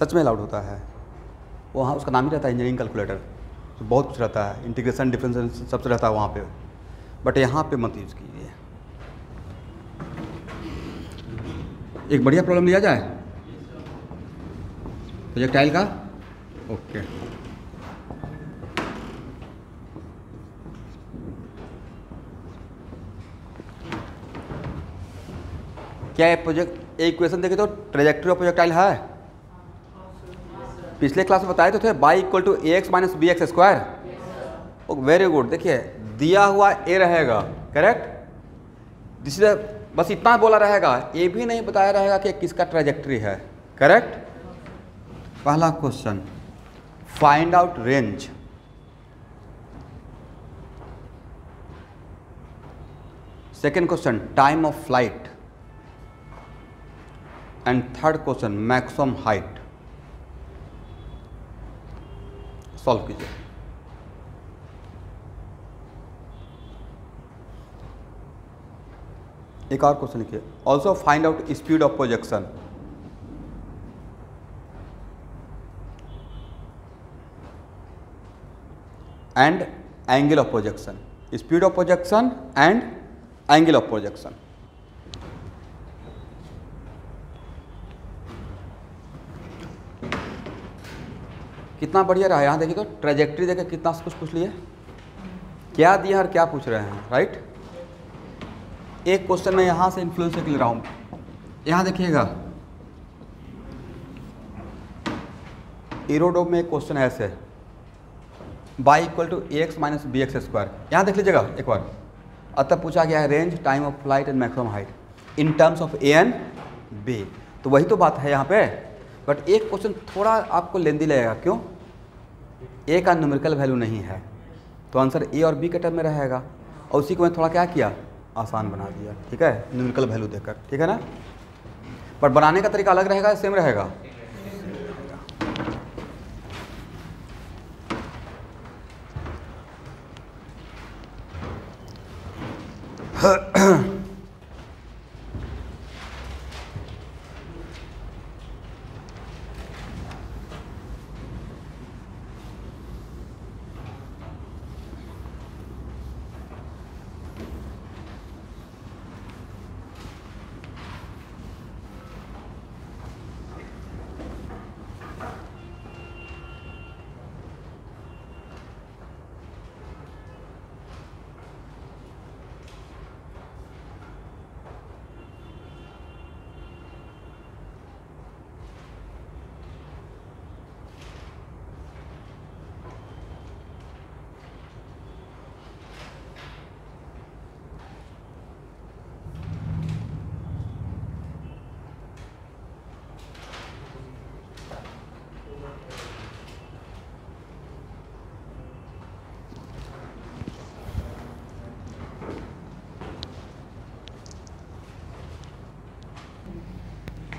सच में अलाउड होता है वहाँ उसका नाम ही रहता है इंजीनियरिंग कैलकुलेटर तो बहुत कुछ रहता है इंटीग्रेशन डिफ्रेंस सबसे रहता है वहाँ पर बट यहाँ पर मत यूज़ कीजिए एक बढ़िया प्रॉब्लम लिया जाए प्रोजेक्टाइल का ओके क्या प्रोजेक्ट एक क्वेश्चन देखे तो ट्रेजेक्ट्री ऑफ प्रोजेक्टाइल है पिछले क्लास में बताए तो थे Y equal to A X minus B X square very good देखिए दिया हुआ ए रहेगा करेक्ट जिससे बस इतना बोला रहेगा ए भी नहीं बताया रहेगा कि किसका ट्रेजेक्ट्री है करेक्ट पहला question find out range second question time of flight and third question maximum height solve कीजिए एक और क्वेश्चन लिखिए also find out speed of projection and angle of projection speed of projection and angle of projection कितना बढ़िया रहा यहाँ देखिए तो ट्रेजेक्ट्री देखे कितना कुछ पूछ लिए क्या दिया और क्या पूछ रहे हैं राइट एक क्वेश्चन मैं यहाँ से इन्फ्लुएंस ले रहा हूँ यहाँ देखिएगा एरोडोम में एक क्वेश्चन है Y equal to A X minus B X square यहाँ देख लीजिएगा एक बार अतः पूछा गया है range time of flight and maximum height in terms of A and B तो वही तो बात है यहाँ पे बट एक क्वेश्चन थोड़ा आपको लेंदी लगेगा क्यों ए का न्यूमेरिकल वैल्यू नहीं है तो आंसर ए और बी के टर्म में रहेगा और उसी को मैं थोड़ा क्या किया आसान बना दिया ठीक है न्यूमेरिकल वैल्यू देकर ठीक है ना बट बनाने का तरीका अलग रहेगा सेम रहेगा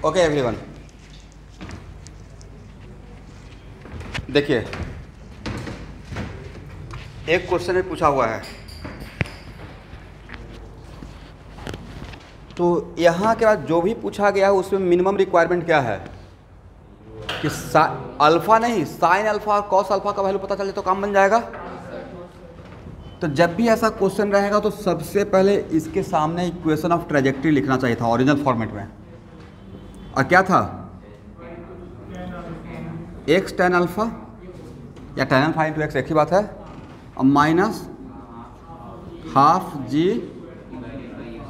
ओके एवरीवन देखिए एक क्वेश्चन में पूछा हुआ है तो यहाँ के बाद जो भी पूछा गया है उसमें मिनिमम रिक्वायरमेंट क्या है कि अल्फ़ा नहीं साइन अल्फ़ा और कॉस अल्फ़ा का वैल्यू पता चले तो काम बन जाएगा तो जब भी ऐसा क्वेश्चन रहेगा तो सबसे पहले इसके सामने इक्वेशन ऑफ ट्रेजेक्ट्री लिखना चाहिए था ओरिजिनल फॉर्मेट में और क्या था एक्स टेन अल्फ़ा या टेन अल्फ़ा इंटू एक्स एक ही बात है और minus half G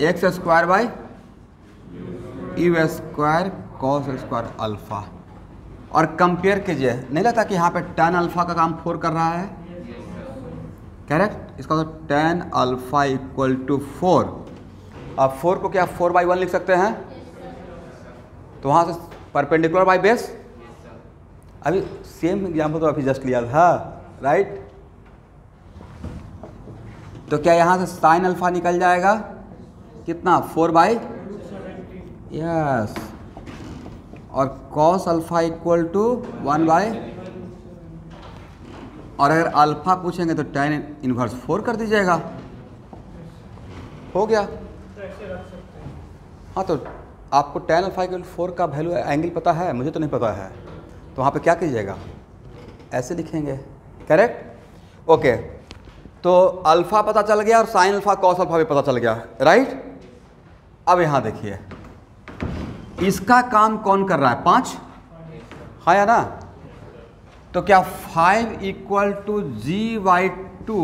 X square by U square cos square alpha और कंपेयर कीजिए नहीं लगता कि यहाँ पे टेन अल्फ़ा का काम फोर कर रहा है करेक्ट इसका तो tan alpha equal to four अब फोर को क्या फोर बाई वन लिख सकते हैं तो वहाँ से परपेंडिकुलर बाई बेस अभी सेम एग्जाम्पल तो अभी जस्ट लिया था राइट तो क्या यहाँ से साइन अल्फा निकल जाएगा कितना फोर बाई यस और cos alpha equal to one by और अगर अल्फा पूछेंगे तो टेन इनवर्स फोर कर दीजिएगा हो गया हाँ तो आपको टेन अल्फा इक्वल फोर का वैल्यू एंगल पता है मुझे तो नहीं पता है तो वहाँ पे क्या कीजिएगा ऐसे लिखेंगे करेक्ट ओके तो अल्फ़ा पता चल गया और साइन अल्फ़ा कॉस अल्फ़ा भी पता चल गया राइट अब यहाँ देखिए इसका काम कौन कर रहा है पाँच हाँ या ना तो क्या five equal to g y two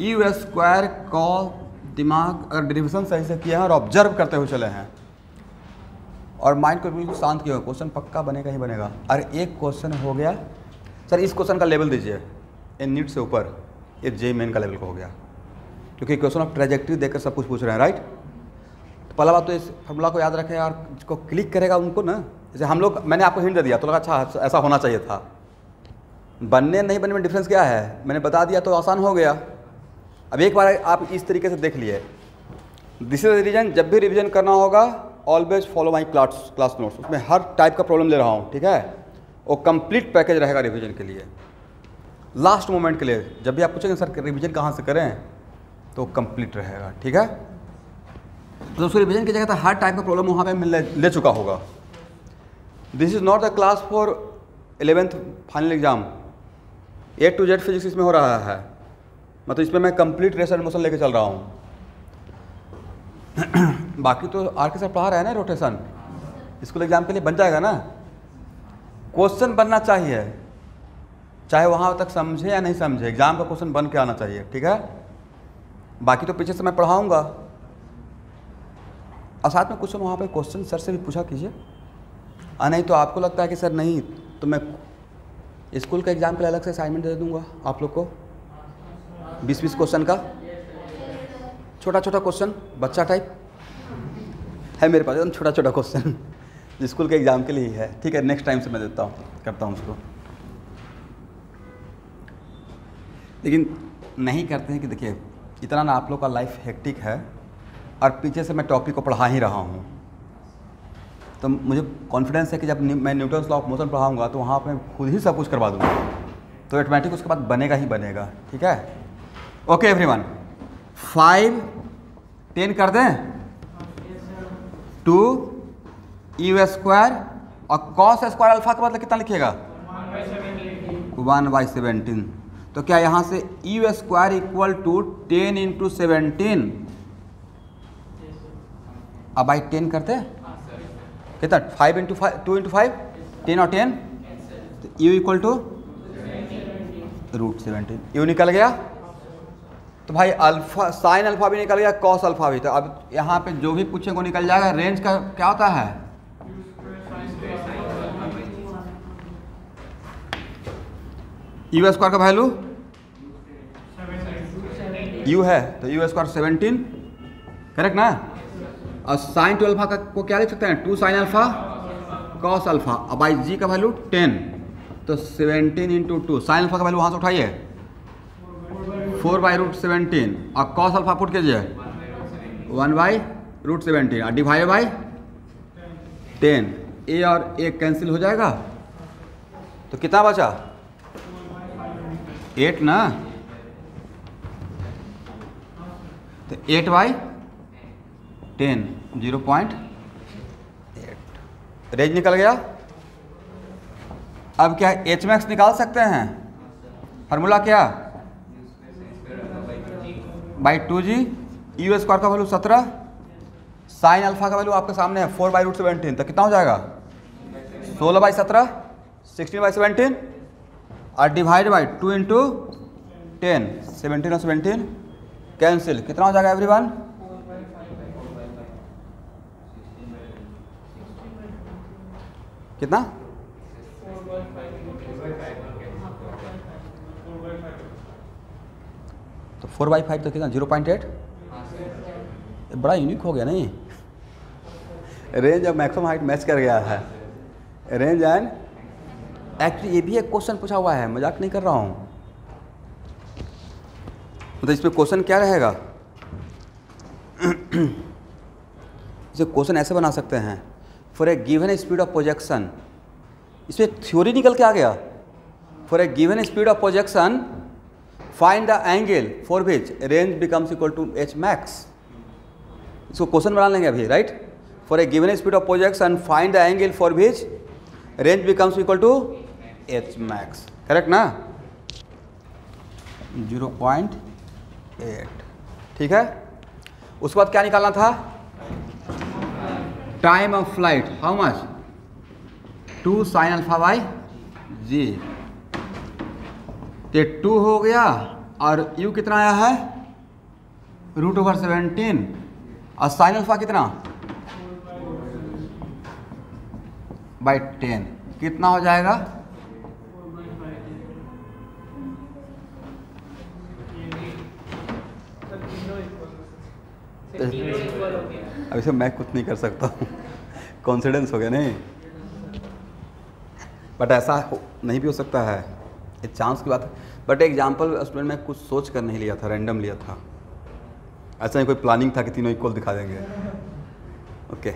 u square कॉ दिमाग अगर डिविजन सही से किया है और ऑब्जर्व करते हुए चले हैं और माइंड को बिल्कुल शांत किया क्वेश्चन पक्का बनेगा ही बनेगा अरे एक क्वेश्चन हो गया सर इस क्वेश्चन का लेवल दीजिए ए नीट से ऊपर ये जे मेन का लेवल का हो गया क्योंकि क्वेश्चन ऑफ ट्रेजेक्ट्री देखकर सब कुछ पूछ रहे हैं राइट तो पहला बात तो इस फॉर्मूला को याद रखें और जिसको क्लिक करेगा उनको ना जैसे हम लोग मैंने आपको हिंट दे दिया तो लगा अच्छा ऐसा होना चाहिए था बनने नहीं बनने में डिफरेंस क्या है मैंने बता दिया तो आसान हो गया अब एक बार आप इस तरीके से देख लिए दिस इज रीजन जब भी रिविजन करना होगा always follow my class class notes उसमें हर टाइप का प्रॉब्लम ले रहा हूँ ठीक है वो कंप्लीट पैकेज रहेगा रिविजन के लिए लास्ट मोमेंट के लिए जब भी आप पूछेंगे सर रिविजन कहाँ से करें तो कंप्लीट रहेगा ठीक है तो उसको रिविजन की जगह तो हर टाइप का प्रॉब्लम वहाँ पे ले, ले चुका होगा this is not the class for eleventh final exam A to Z physics इसमें हो रहा है मतलब इसमें मैं कंप्लीट रेस एंड मोशन चल रहा हूँ बाकी तो आर के सर पढ़ा रहे हैं ना रोटेशन स्कूल एग्ज़ाम के लिए बन जाएगा ना क्वेश्चन बनना चाहिए चाहे वहाँ तक समझे या नहीं समझे एग्ज़ाम का क्वेश्चन बन के आना चाहिए ठीक है बाकी तो पीछे से मैं पढ़ाऊँगा और साथ में क्वेश्चन वहाँ पर क्वेश्चन सर से भी पूछा कीजिए और नहीं तो आपको लगता है कि सर नहीं तो मैं स्कूल का एग्ज़ाम के लिए अलग से असाइनमेंट दे दूँगा आप लोग को बीस बीस क्वेश्चन का छोटा छोटा क्वेश्चन बच्चा टाइप है मेरे पास एकदम छोटा छोटा क्वेश्चन स्कूल के एग्ज़ाम के लिए ही है ठीक है नेक्स्ट टाइम से मैं देता हूँ करता हूँ उसको लेकिन नहीं करते हैं कि देखिए इतना ना आप लोग का लाइफ हेक्टिक है और पीछे से मैं टॉपिक को पढ़ा ही रहा हूँ तो मुझे कॉन्फिडेंस है कि जब मैं न्यूटन लॉ ऑफ मोशन पढ़ाऊँगा तो वहाँ पर खुद ही सब कुछ करवा दूँगा तो ऑटोमेटिक उसके बाद बनेगा ही बनेगा ठीक है ओके एवरीवन फाइव टेन कर दें टू यू स्क्वायर और कॉस स्क्वायर अल्फा के मतलब कितना लिखिएगा वन बाई सेवेंटीन तो क्या यहाँ से u square equal to ten into seventeen अब बाई टेन करते कितना five into five two into five ten और टेन यू तो equal to root seventeen u निकल गया तो भाई अल्फा साइन अल्फा भी निकल गया कॉस अल्फा भी तो अब यहाँ पे जो भी पूछेंगे वो निकल जाएगा रेंज का क्या होता है यू स्क्वायर का वैल्यू यू है तो यू स्क्वायर सेवनटीन करेक्ट ना और साइन टू अल्फा का को क्या लिख सकते हैं two sine alpha cos alpha अब बाई जी का वैल्यू टेन तो seventeen into two sine alpha का वैल्यू वहाँ से उठाइए फोर बाई रूट सेवेंटीन और कॉस अल्फा पुट कीजिए वन बाई रूट सेवेंटीन और डिवाइड बाई टेन ए और ए कैंसिल हो जाएगा तो कितना बचा एट ना तो eight by ten zero point eight range निकल गया अब क्या एच मैक्स निकाल सकते हैं फार्मूला क्या by two g u square का वैल्यू सत्रह साइन अल्फा का वैल्यू आपके सामने है फोर बाई रूट सेवेंटीन तो कितना हो जाएगा सोलह बाई सत्रह सिक्सटीन बाई सेवेंटीन और divide by two into ten seventeen और सेवेंटीन कैंसिल कितना हो जाएगा एवरी वन कितना फोर बाई फाइव तो कितना जीरो पॉइंट एट बड़ा यूनिक हो गया नहीं रेंज और मैक्सिमम हाइट मैच कर गया है रेंज एंड एक्चुअली ये भी एक क्वेश्चन पूछा हुआ है मजाक नहीं कर रहा हूँ मतलब तो इसमें क्वेश्चन क्या रहेगा इसे क्वेश्चन ऐसे बना सकते हैं for a given speed of projection इसमें थ्योरी निकल के आ गया for a given speed of projection find the angle for which range becomes equal to h max इसको क्वेश्चन बना लेंगे अभी right for a given speed of projection find the angle for which range becomes equal to h max correct ना zero point eight ठीक है उसके बाद क्या निकालना था time of flight how much two sine alpha by g तो two हो गया और यू कितना आया है रूट ओवर सेवेंटीन और साइन अल्फा कितना बाय टेन कितना हो जाएगा अब इसे मैं कुछ नहीं कर सकता हूँ कॉन्फिडेंस हो गया नहीं बट ऐसा नहीं भी हो सकता है ये चांस की बात है बट एग्जाम्पल स्टूडेंट मैं कुछ सोच कर नहीं लिया था रैंडम लिया था ऐसा ही कोई प्लानिंग था कि तीनों इक्वल दिखा देंगे ओके okay.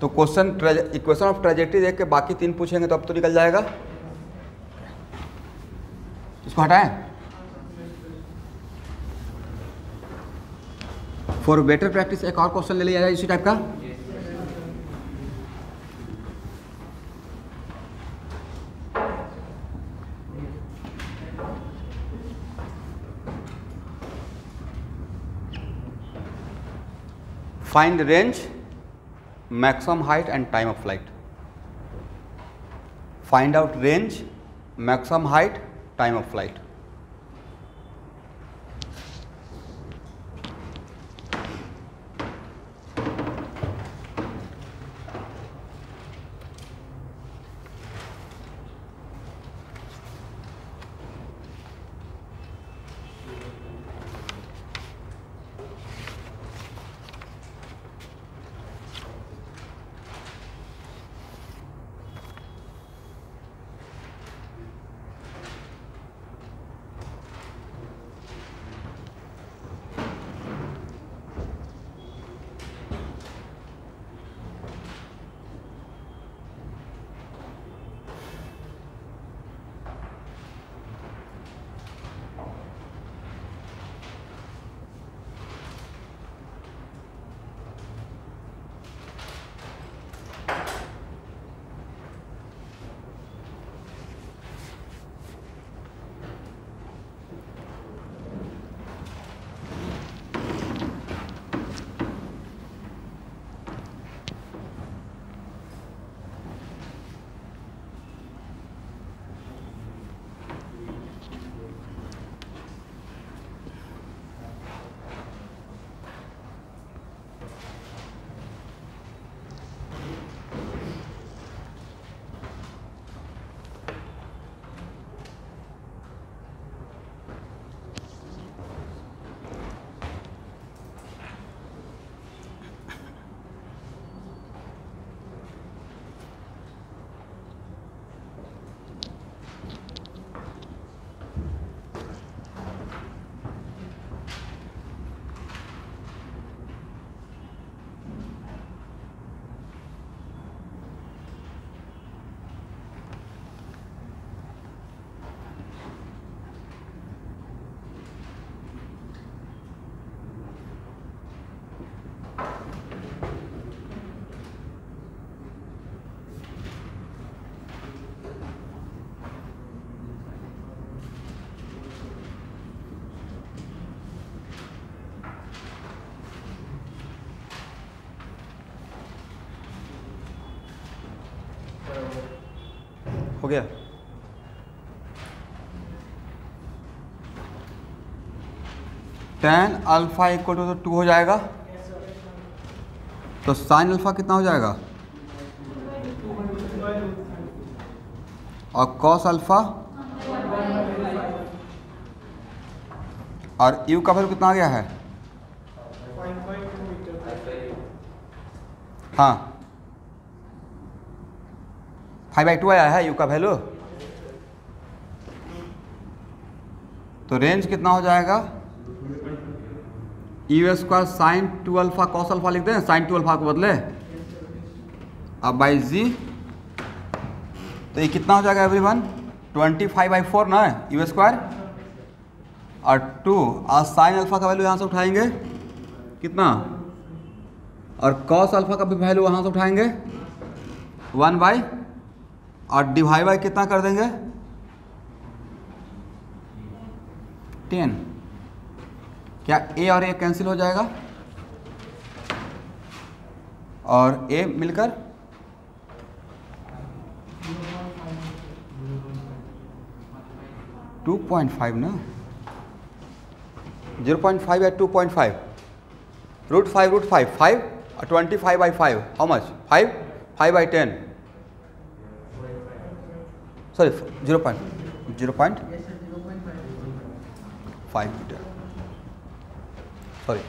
तो क्वेश्चन इक्वेशन ऑफ ट्रेजेक्ट्री देख के बाकी तीन पूछेंगे तो अब तो निकल जाएगा इसको हटाएं फॉर बेटर प्रैक्टिस एक और क्वेश्चन ले लिया जाए इसी टाइप का find range maximum height and time of flight find out range maximum height time of flight tan alpha equal to तो टू हो जाएगा तो साइन अल्फ़ा कितना हो जाएगा और कॉस अल्फ़ा और यू का वैल्यू कितना आ गया है हाँ फाइव बाई टू आया है यू का वैल्यू तो रेंज कितना हो जाएगा u square sine two alpha cos alpha लिख दें साइन टू अल्फा को बदले अब बाई जी तो ये कितना हो जाएगा every one twenty five by four ना यू स्क्वायर और टू और साइन अल्फा का वैल्यू यहाँ से उठाएंगे कितना और कॉस अल्फा का भी वैल्यू वहाँ से उठाएंगे वन बाई और डिवाइड बाई कितना कर देंगे टेन क्या ए और ए कैंसिल हो जाएगा और ए मिलकर टू पॉइंट फाइव ना जीरो पॉइंट फाइव या two point five root five root five five twenty five by five how much five five by ten sorry zero point zero point five sorry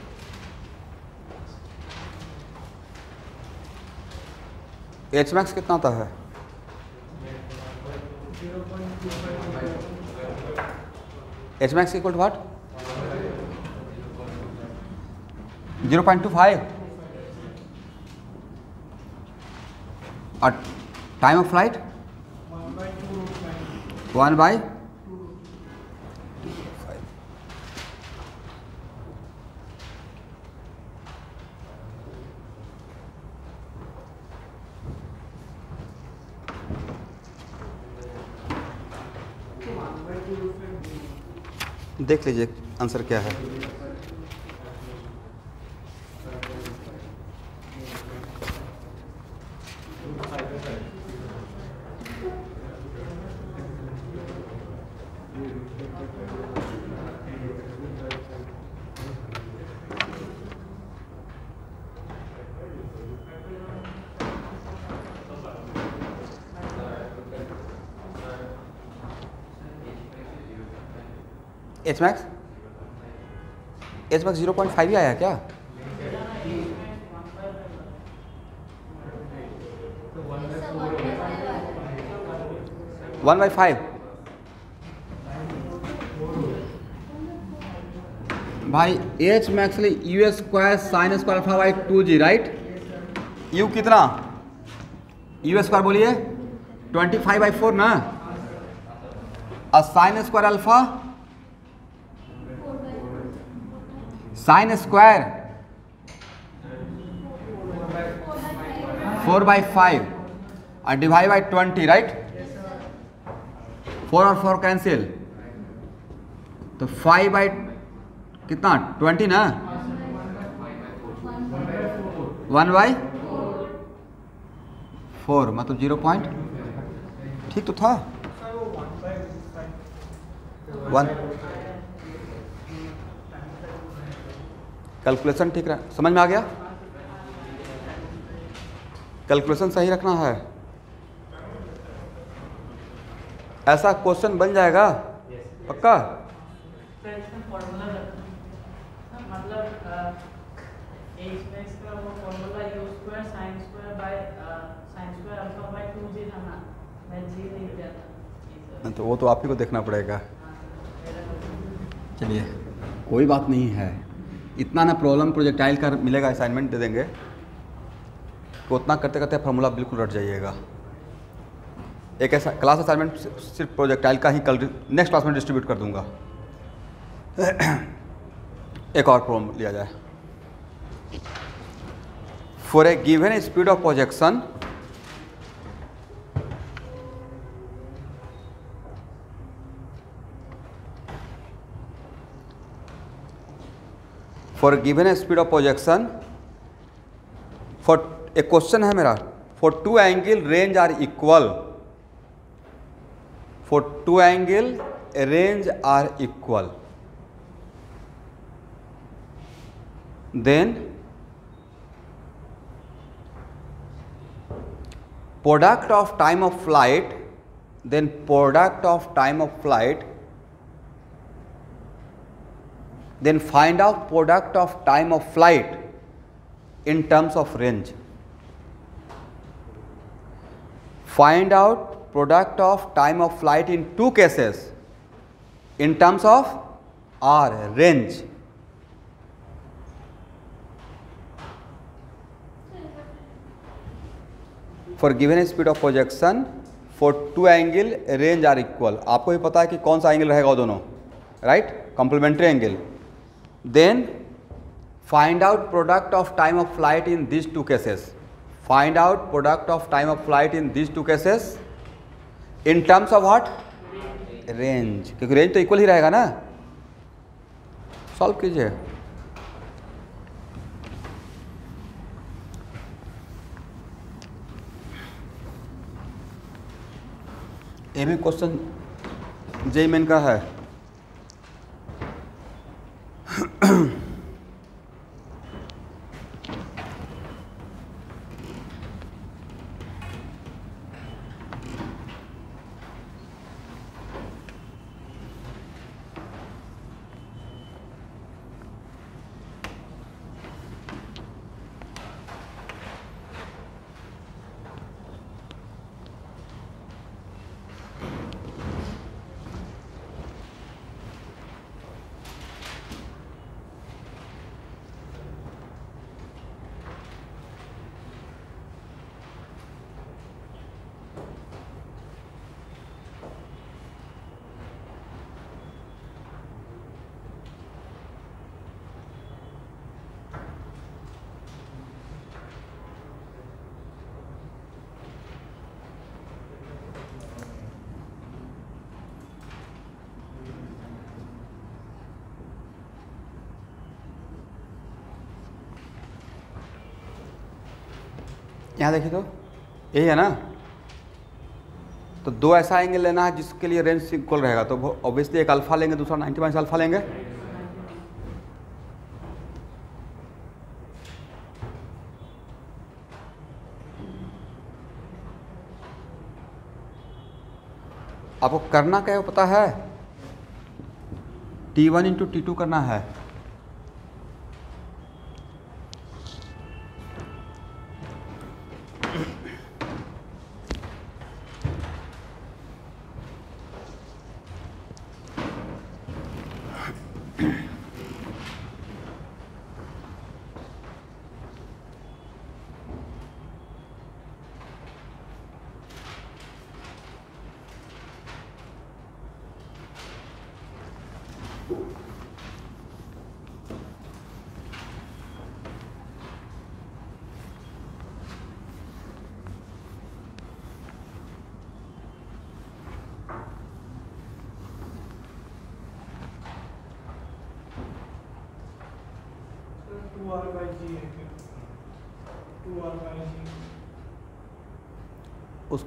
h max कितना आता है h max equal to what zero point two five और time of flight one by देख लीजिए answer क्या है h max h max zero point five ही आया क्या वन बाई फाइव भाई एच मैक्स ले u square sine square alpha by two g right u कितना यू स्क्वायर बोलिए ट्वेंटी फाइव बाई फोर ना और sine square alpha sine square four by five और divide by twenty right four और four cancel तो five by कितना twenty ना one by four मतलब जीरो पॉइंट ठीक तो था वन कैलकुलेशन ठीक रहे समझ में आ गया कैलकुलेशन सही रखना है ऐसा क्वेश्चन बन जाएगा पक्का तो, मतलब, तो वो तो आप ही को देखना पड़ेगा हाँ, तो- चलिए कोई बात नहीं है इतना ना प्रॉब्लम प्रोजेक्टाइल का मिलेगा असाइनमेंट दे देंगे तो उतना करते करते फार्मूला बिल्कुल रट जाइएगा एक ऐसा क्लास असाइनमेंट सिर्फ प्रोजेक्टाइल का ही कल नेक्स्ट क्लास में डिस्ट्रीब्यूट कर दूंगा एक और प्रॉब्लम लिया जाए for a given speed of projection for a speed of projection for एक क्वेश्चन है मेरा for two angle range R equal for two angle range R equal then product of time of flight then product of time of flight then find out product of time of flight in terms of range find out product of time of flight in two cases in terms of r range for given speed of projection for two angle range are equal आपको भी पता है कि कौन सा angle रहेगा दोनों right complementary angle then find out product of time of flight in these two cases find out product of time of flight in these two cases in terms of what range क्योंकि range तो equal ही रहेगा ना solve कीजिए ये भी question JEE main का है Ahem. यहाँ देखिए तो यही है ना तो दो ऐसा एंगल लेना है जिसके लिए रेंज इक्वल रहेगा तो ऑब्वियसली एक अल्फा लेंगे दूसरा नाइन्टी माइनस अल्फा लेंगे आपको करना क्या है पता है T1 one into T two करना है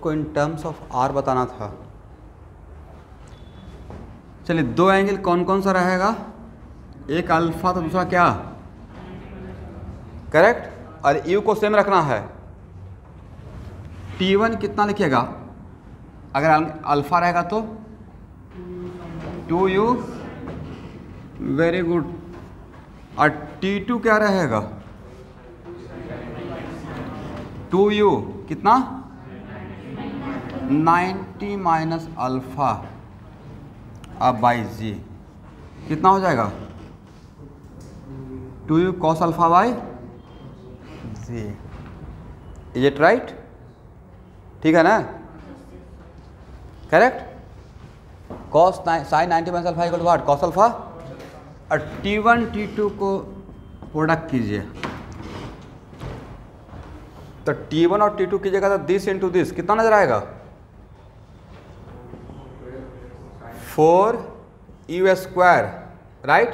आपको इन टर्म्स ऑफ आर बताना था चलिए दो एंगल कौन कौन सा रहेगा एक अल्फा तो दूसरा क्या करेक्ट और यू को सेम रखना है टी वन कितना लिखेगा अगर अल्फा रहेगा तो टू यू वेरी गुड और टी टू क्या रहेगा टू यू कितना नाइन्टी माइनस अल्फ़ा अब बाई जी कितना हो जाएगा two u cos alpha by g is it right ठीक है ना correct cos sine ninety minus alpha equal to what cos alpha और टी वन टी टू को प्रोडक्ट कीजिए तो टी वन और टी टू कीजिएगा तो दिस इंटू दिस कितना नजर आएगा four u square right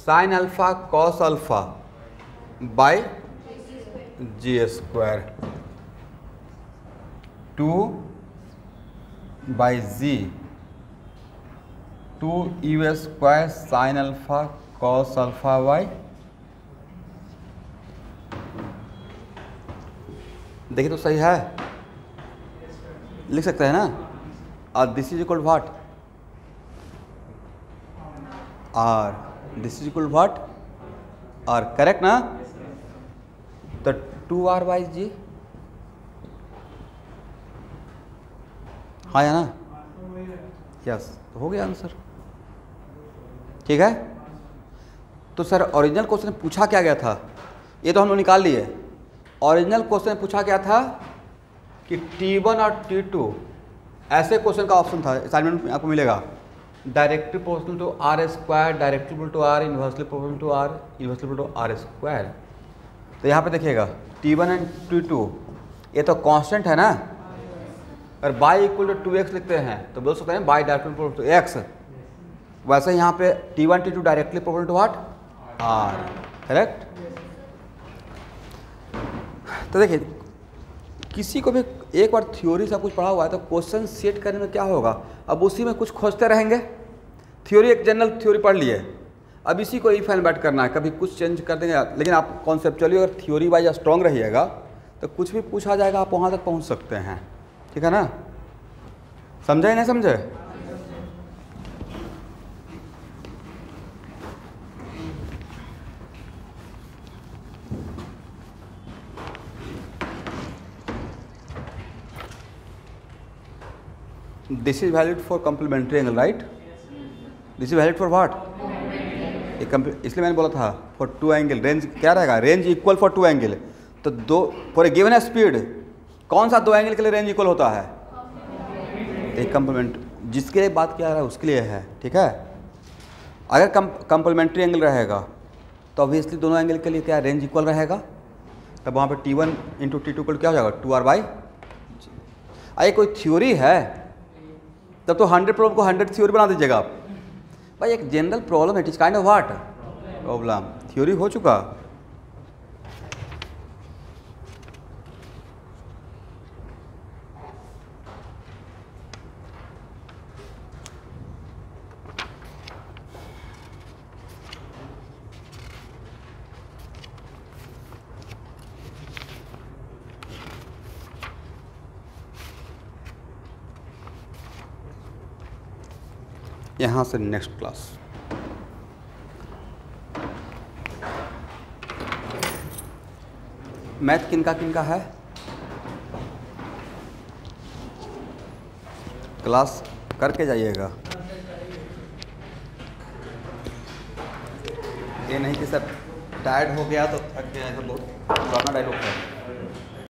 sine alpha cos alpha by g square two by g two u square sine alpha cos alpha y देखिए तो सही है लिख सकते हैं ना और this is equal what R this is equal to R correct ना तो टू आर वाइज जी हाँ या ना यस तो हो गया आंसर ठीक है तो सर ओरिजिनल क्वेश्चन पूछा क्या गया था ये तो हम लोग निकाल लिए ओरिजिनल क्वेश्चन पूछा क्या था कि T1 और T2 ऐसे क्वेश्चन का ऑप्शन था असाइनमेंट में आपको मिलेगा directly proportional to R square directly proportional to R inversely proportional to R inversely proportional to R square तो यहाँ पे देखिएगा T1 एंड T2 ये तो कांस्टेंट है ना और बाय इक्वल टू टू लिखते हैं तो बोल सकते हैं by directly proportional to x वैसे यहाँ पे T one directly proportional to what R correct तो देखिए किसी को भी एक बार थ्योरी सब कुछ पढ़ा हुआ है तो क्वेश्चन सेट करने में क्या होगा अब उसी में कुछ खोजते रहेंगे थ्योरी एक जनरल थ्योरी पढ़ लिए अब इसी को ई फैन बैट करना है कभी कुछ चेंज कर देंगे लेकिन आप कॉन्सेप्चुअली अगर थ्योरी वाइज स्ट्रॉन्ग रहिएगा तो कुछ भी पूछा जाएगा आप वहाँ तक पहुँच सकते हैं ठीक है ना समझे नहीं समझे this is valid for complementary angle right this is valid for what इसलिए मैंने बोला था फॉर टू एंगल रेंज क्या रहेगा range equal for two angle तो दो फॉर ए गिवन स्पीड कौन सा दो एंगल के लिए रेंज इक्वल होता है एक कम्प्लीमेंट जिसके लिए बात किया रहा है उसके लिए है ठीक है अगर कम कम्प्लीमेंट्री एंगल रहेगा तो ऑब्वियसली दोनों एंगल के लिए क्या रेंज इक्वल रहेगा तब वहाँ पर T one into T two को क्या हो जाएगा टू आर बाई अरे कोई थ्योरी है तब तो हंड्रेड प्रॉब्लम को हंड्रेड थ्योरी बना दीजिएगा आप भाई एक general problem it is kind of what problem theory हो चुका यहाँ से नेक्स्ट क्लास मैथ किनका किनका है क्लास करके जाइएगा ये नहीं कि सर टायर्ड हो गया तो थक गया तो बहुत पुराना डायलॉग है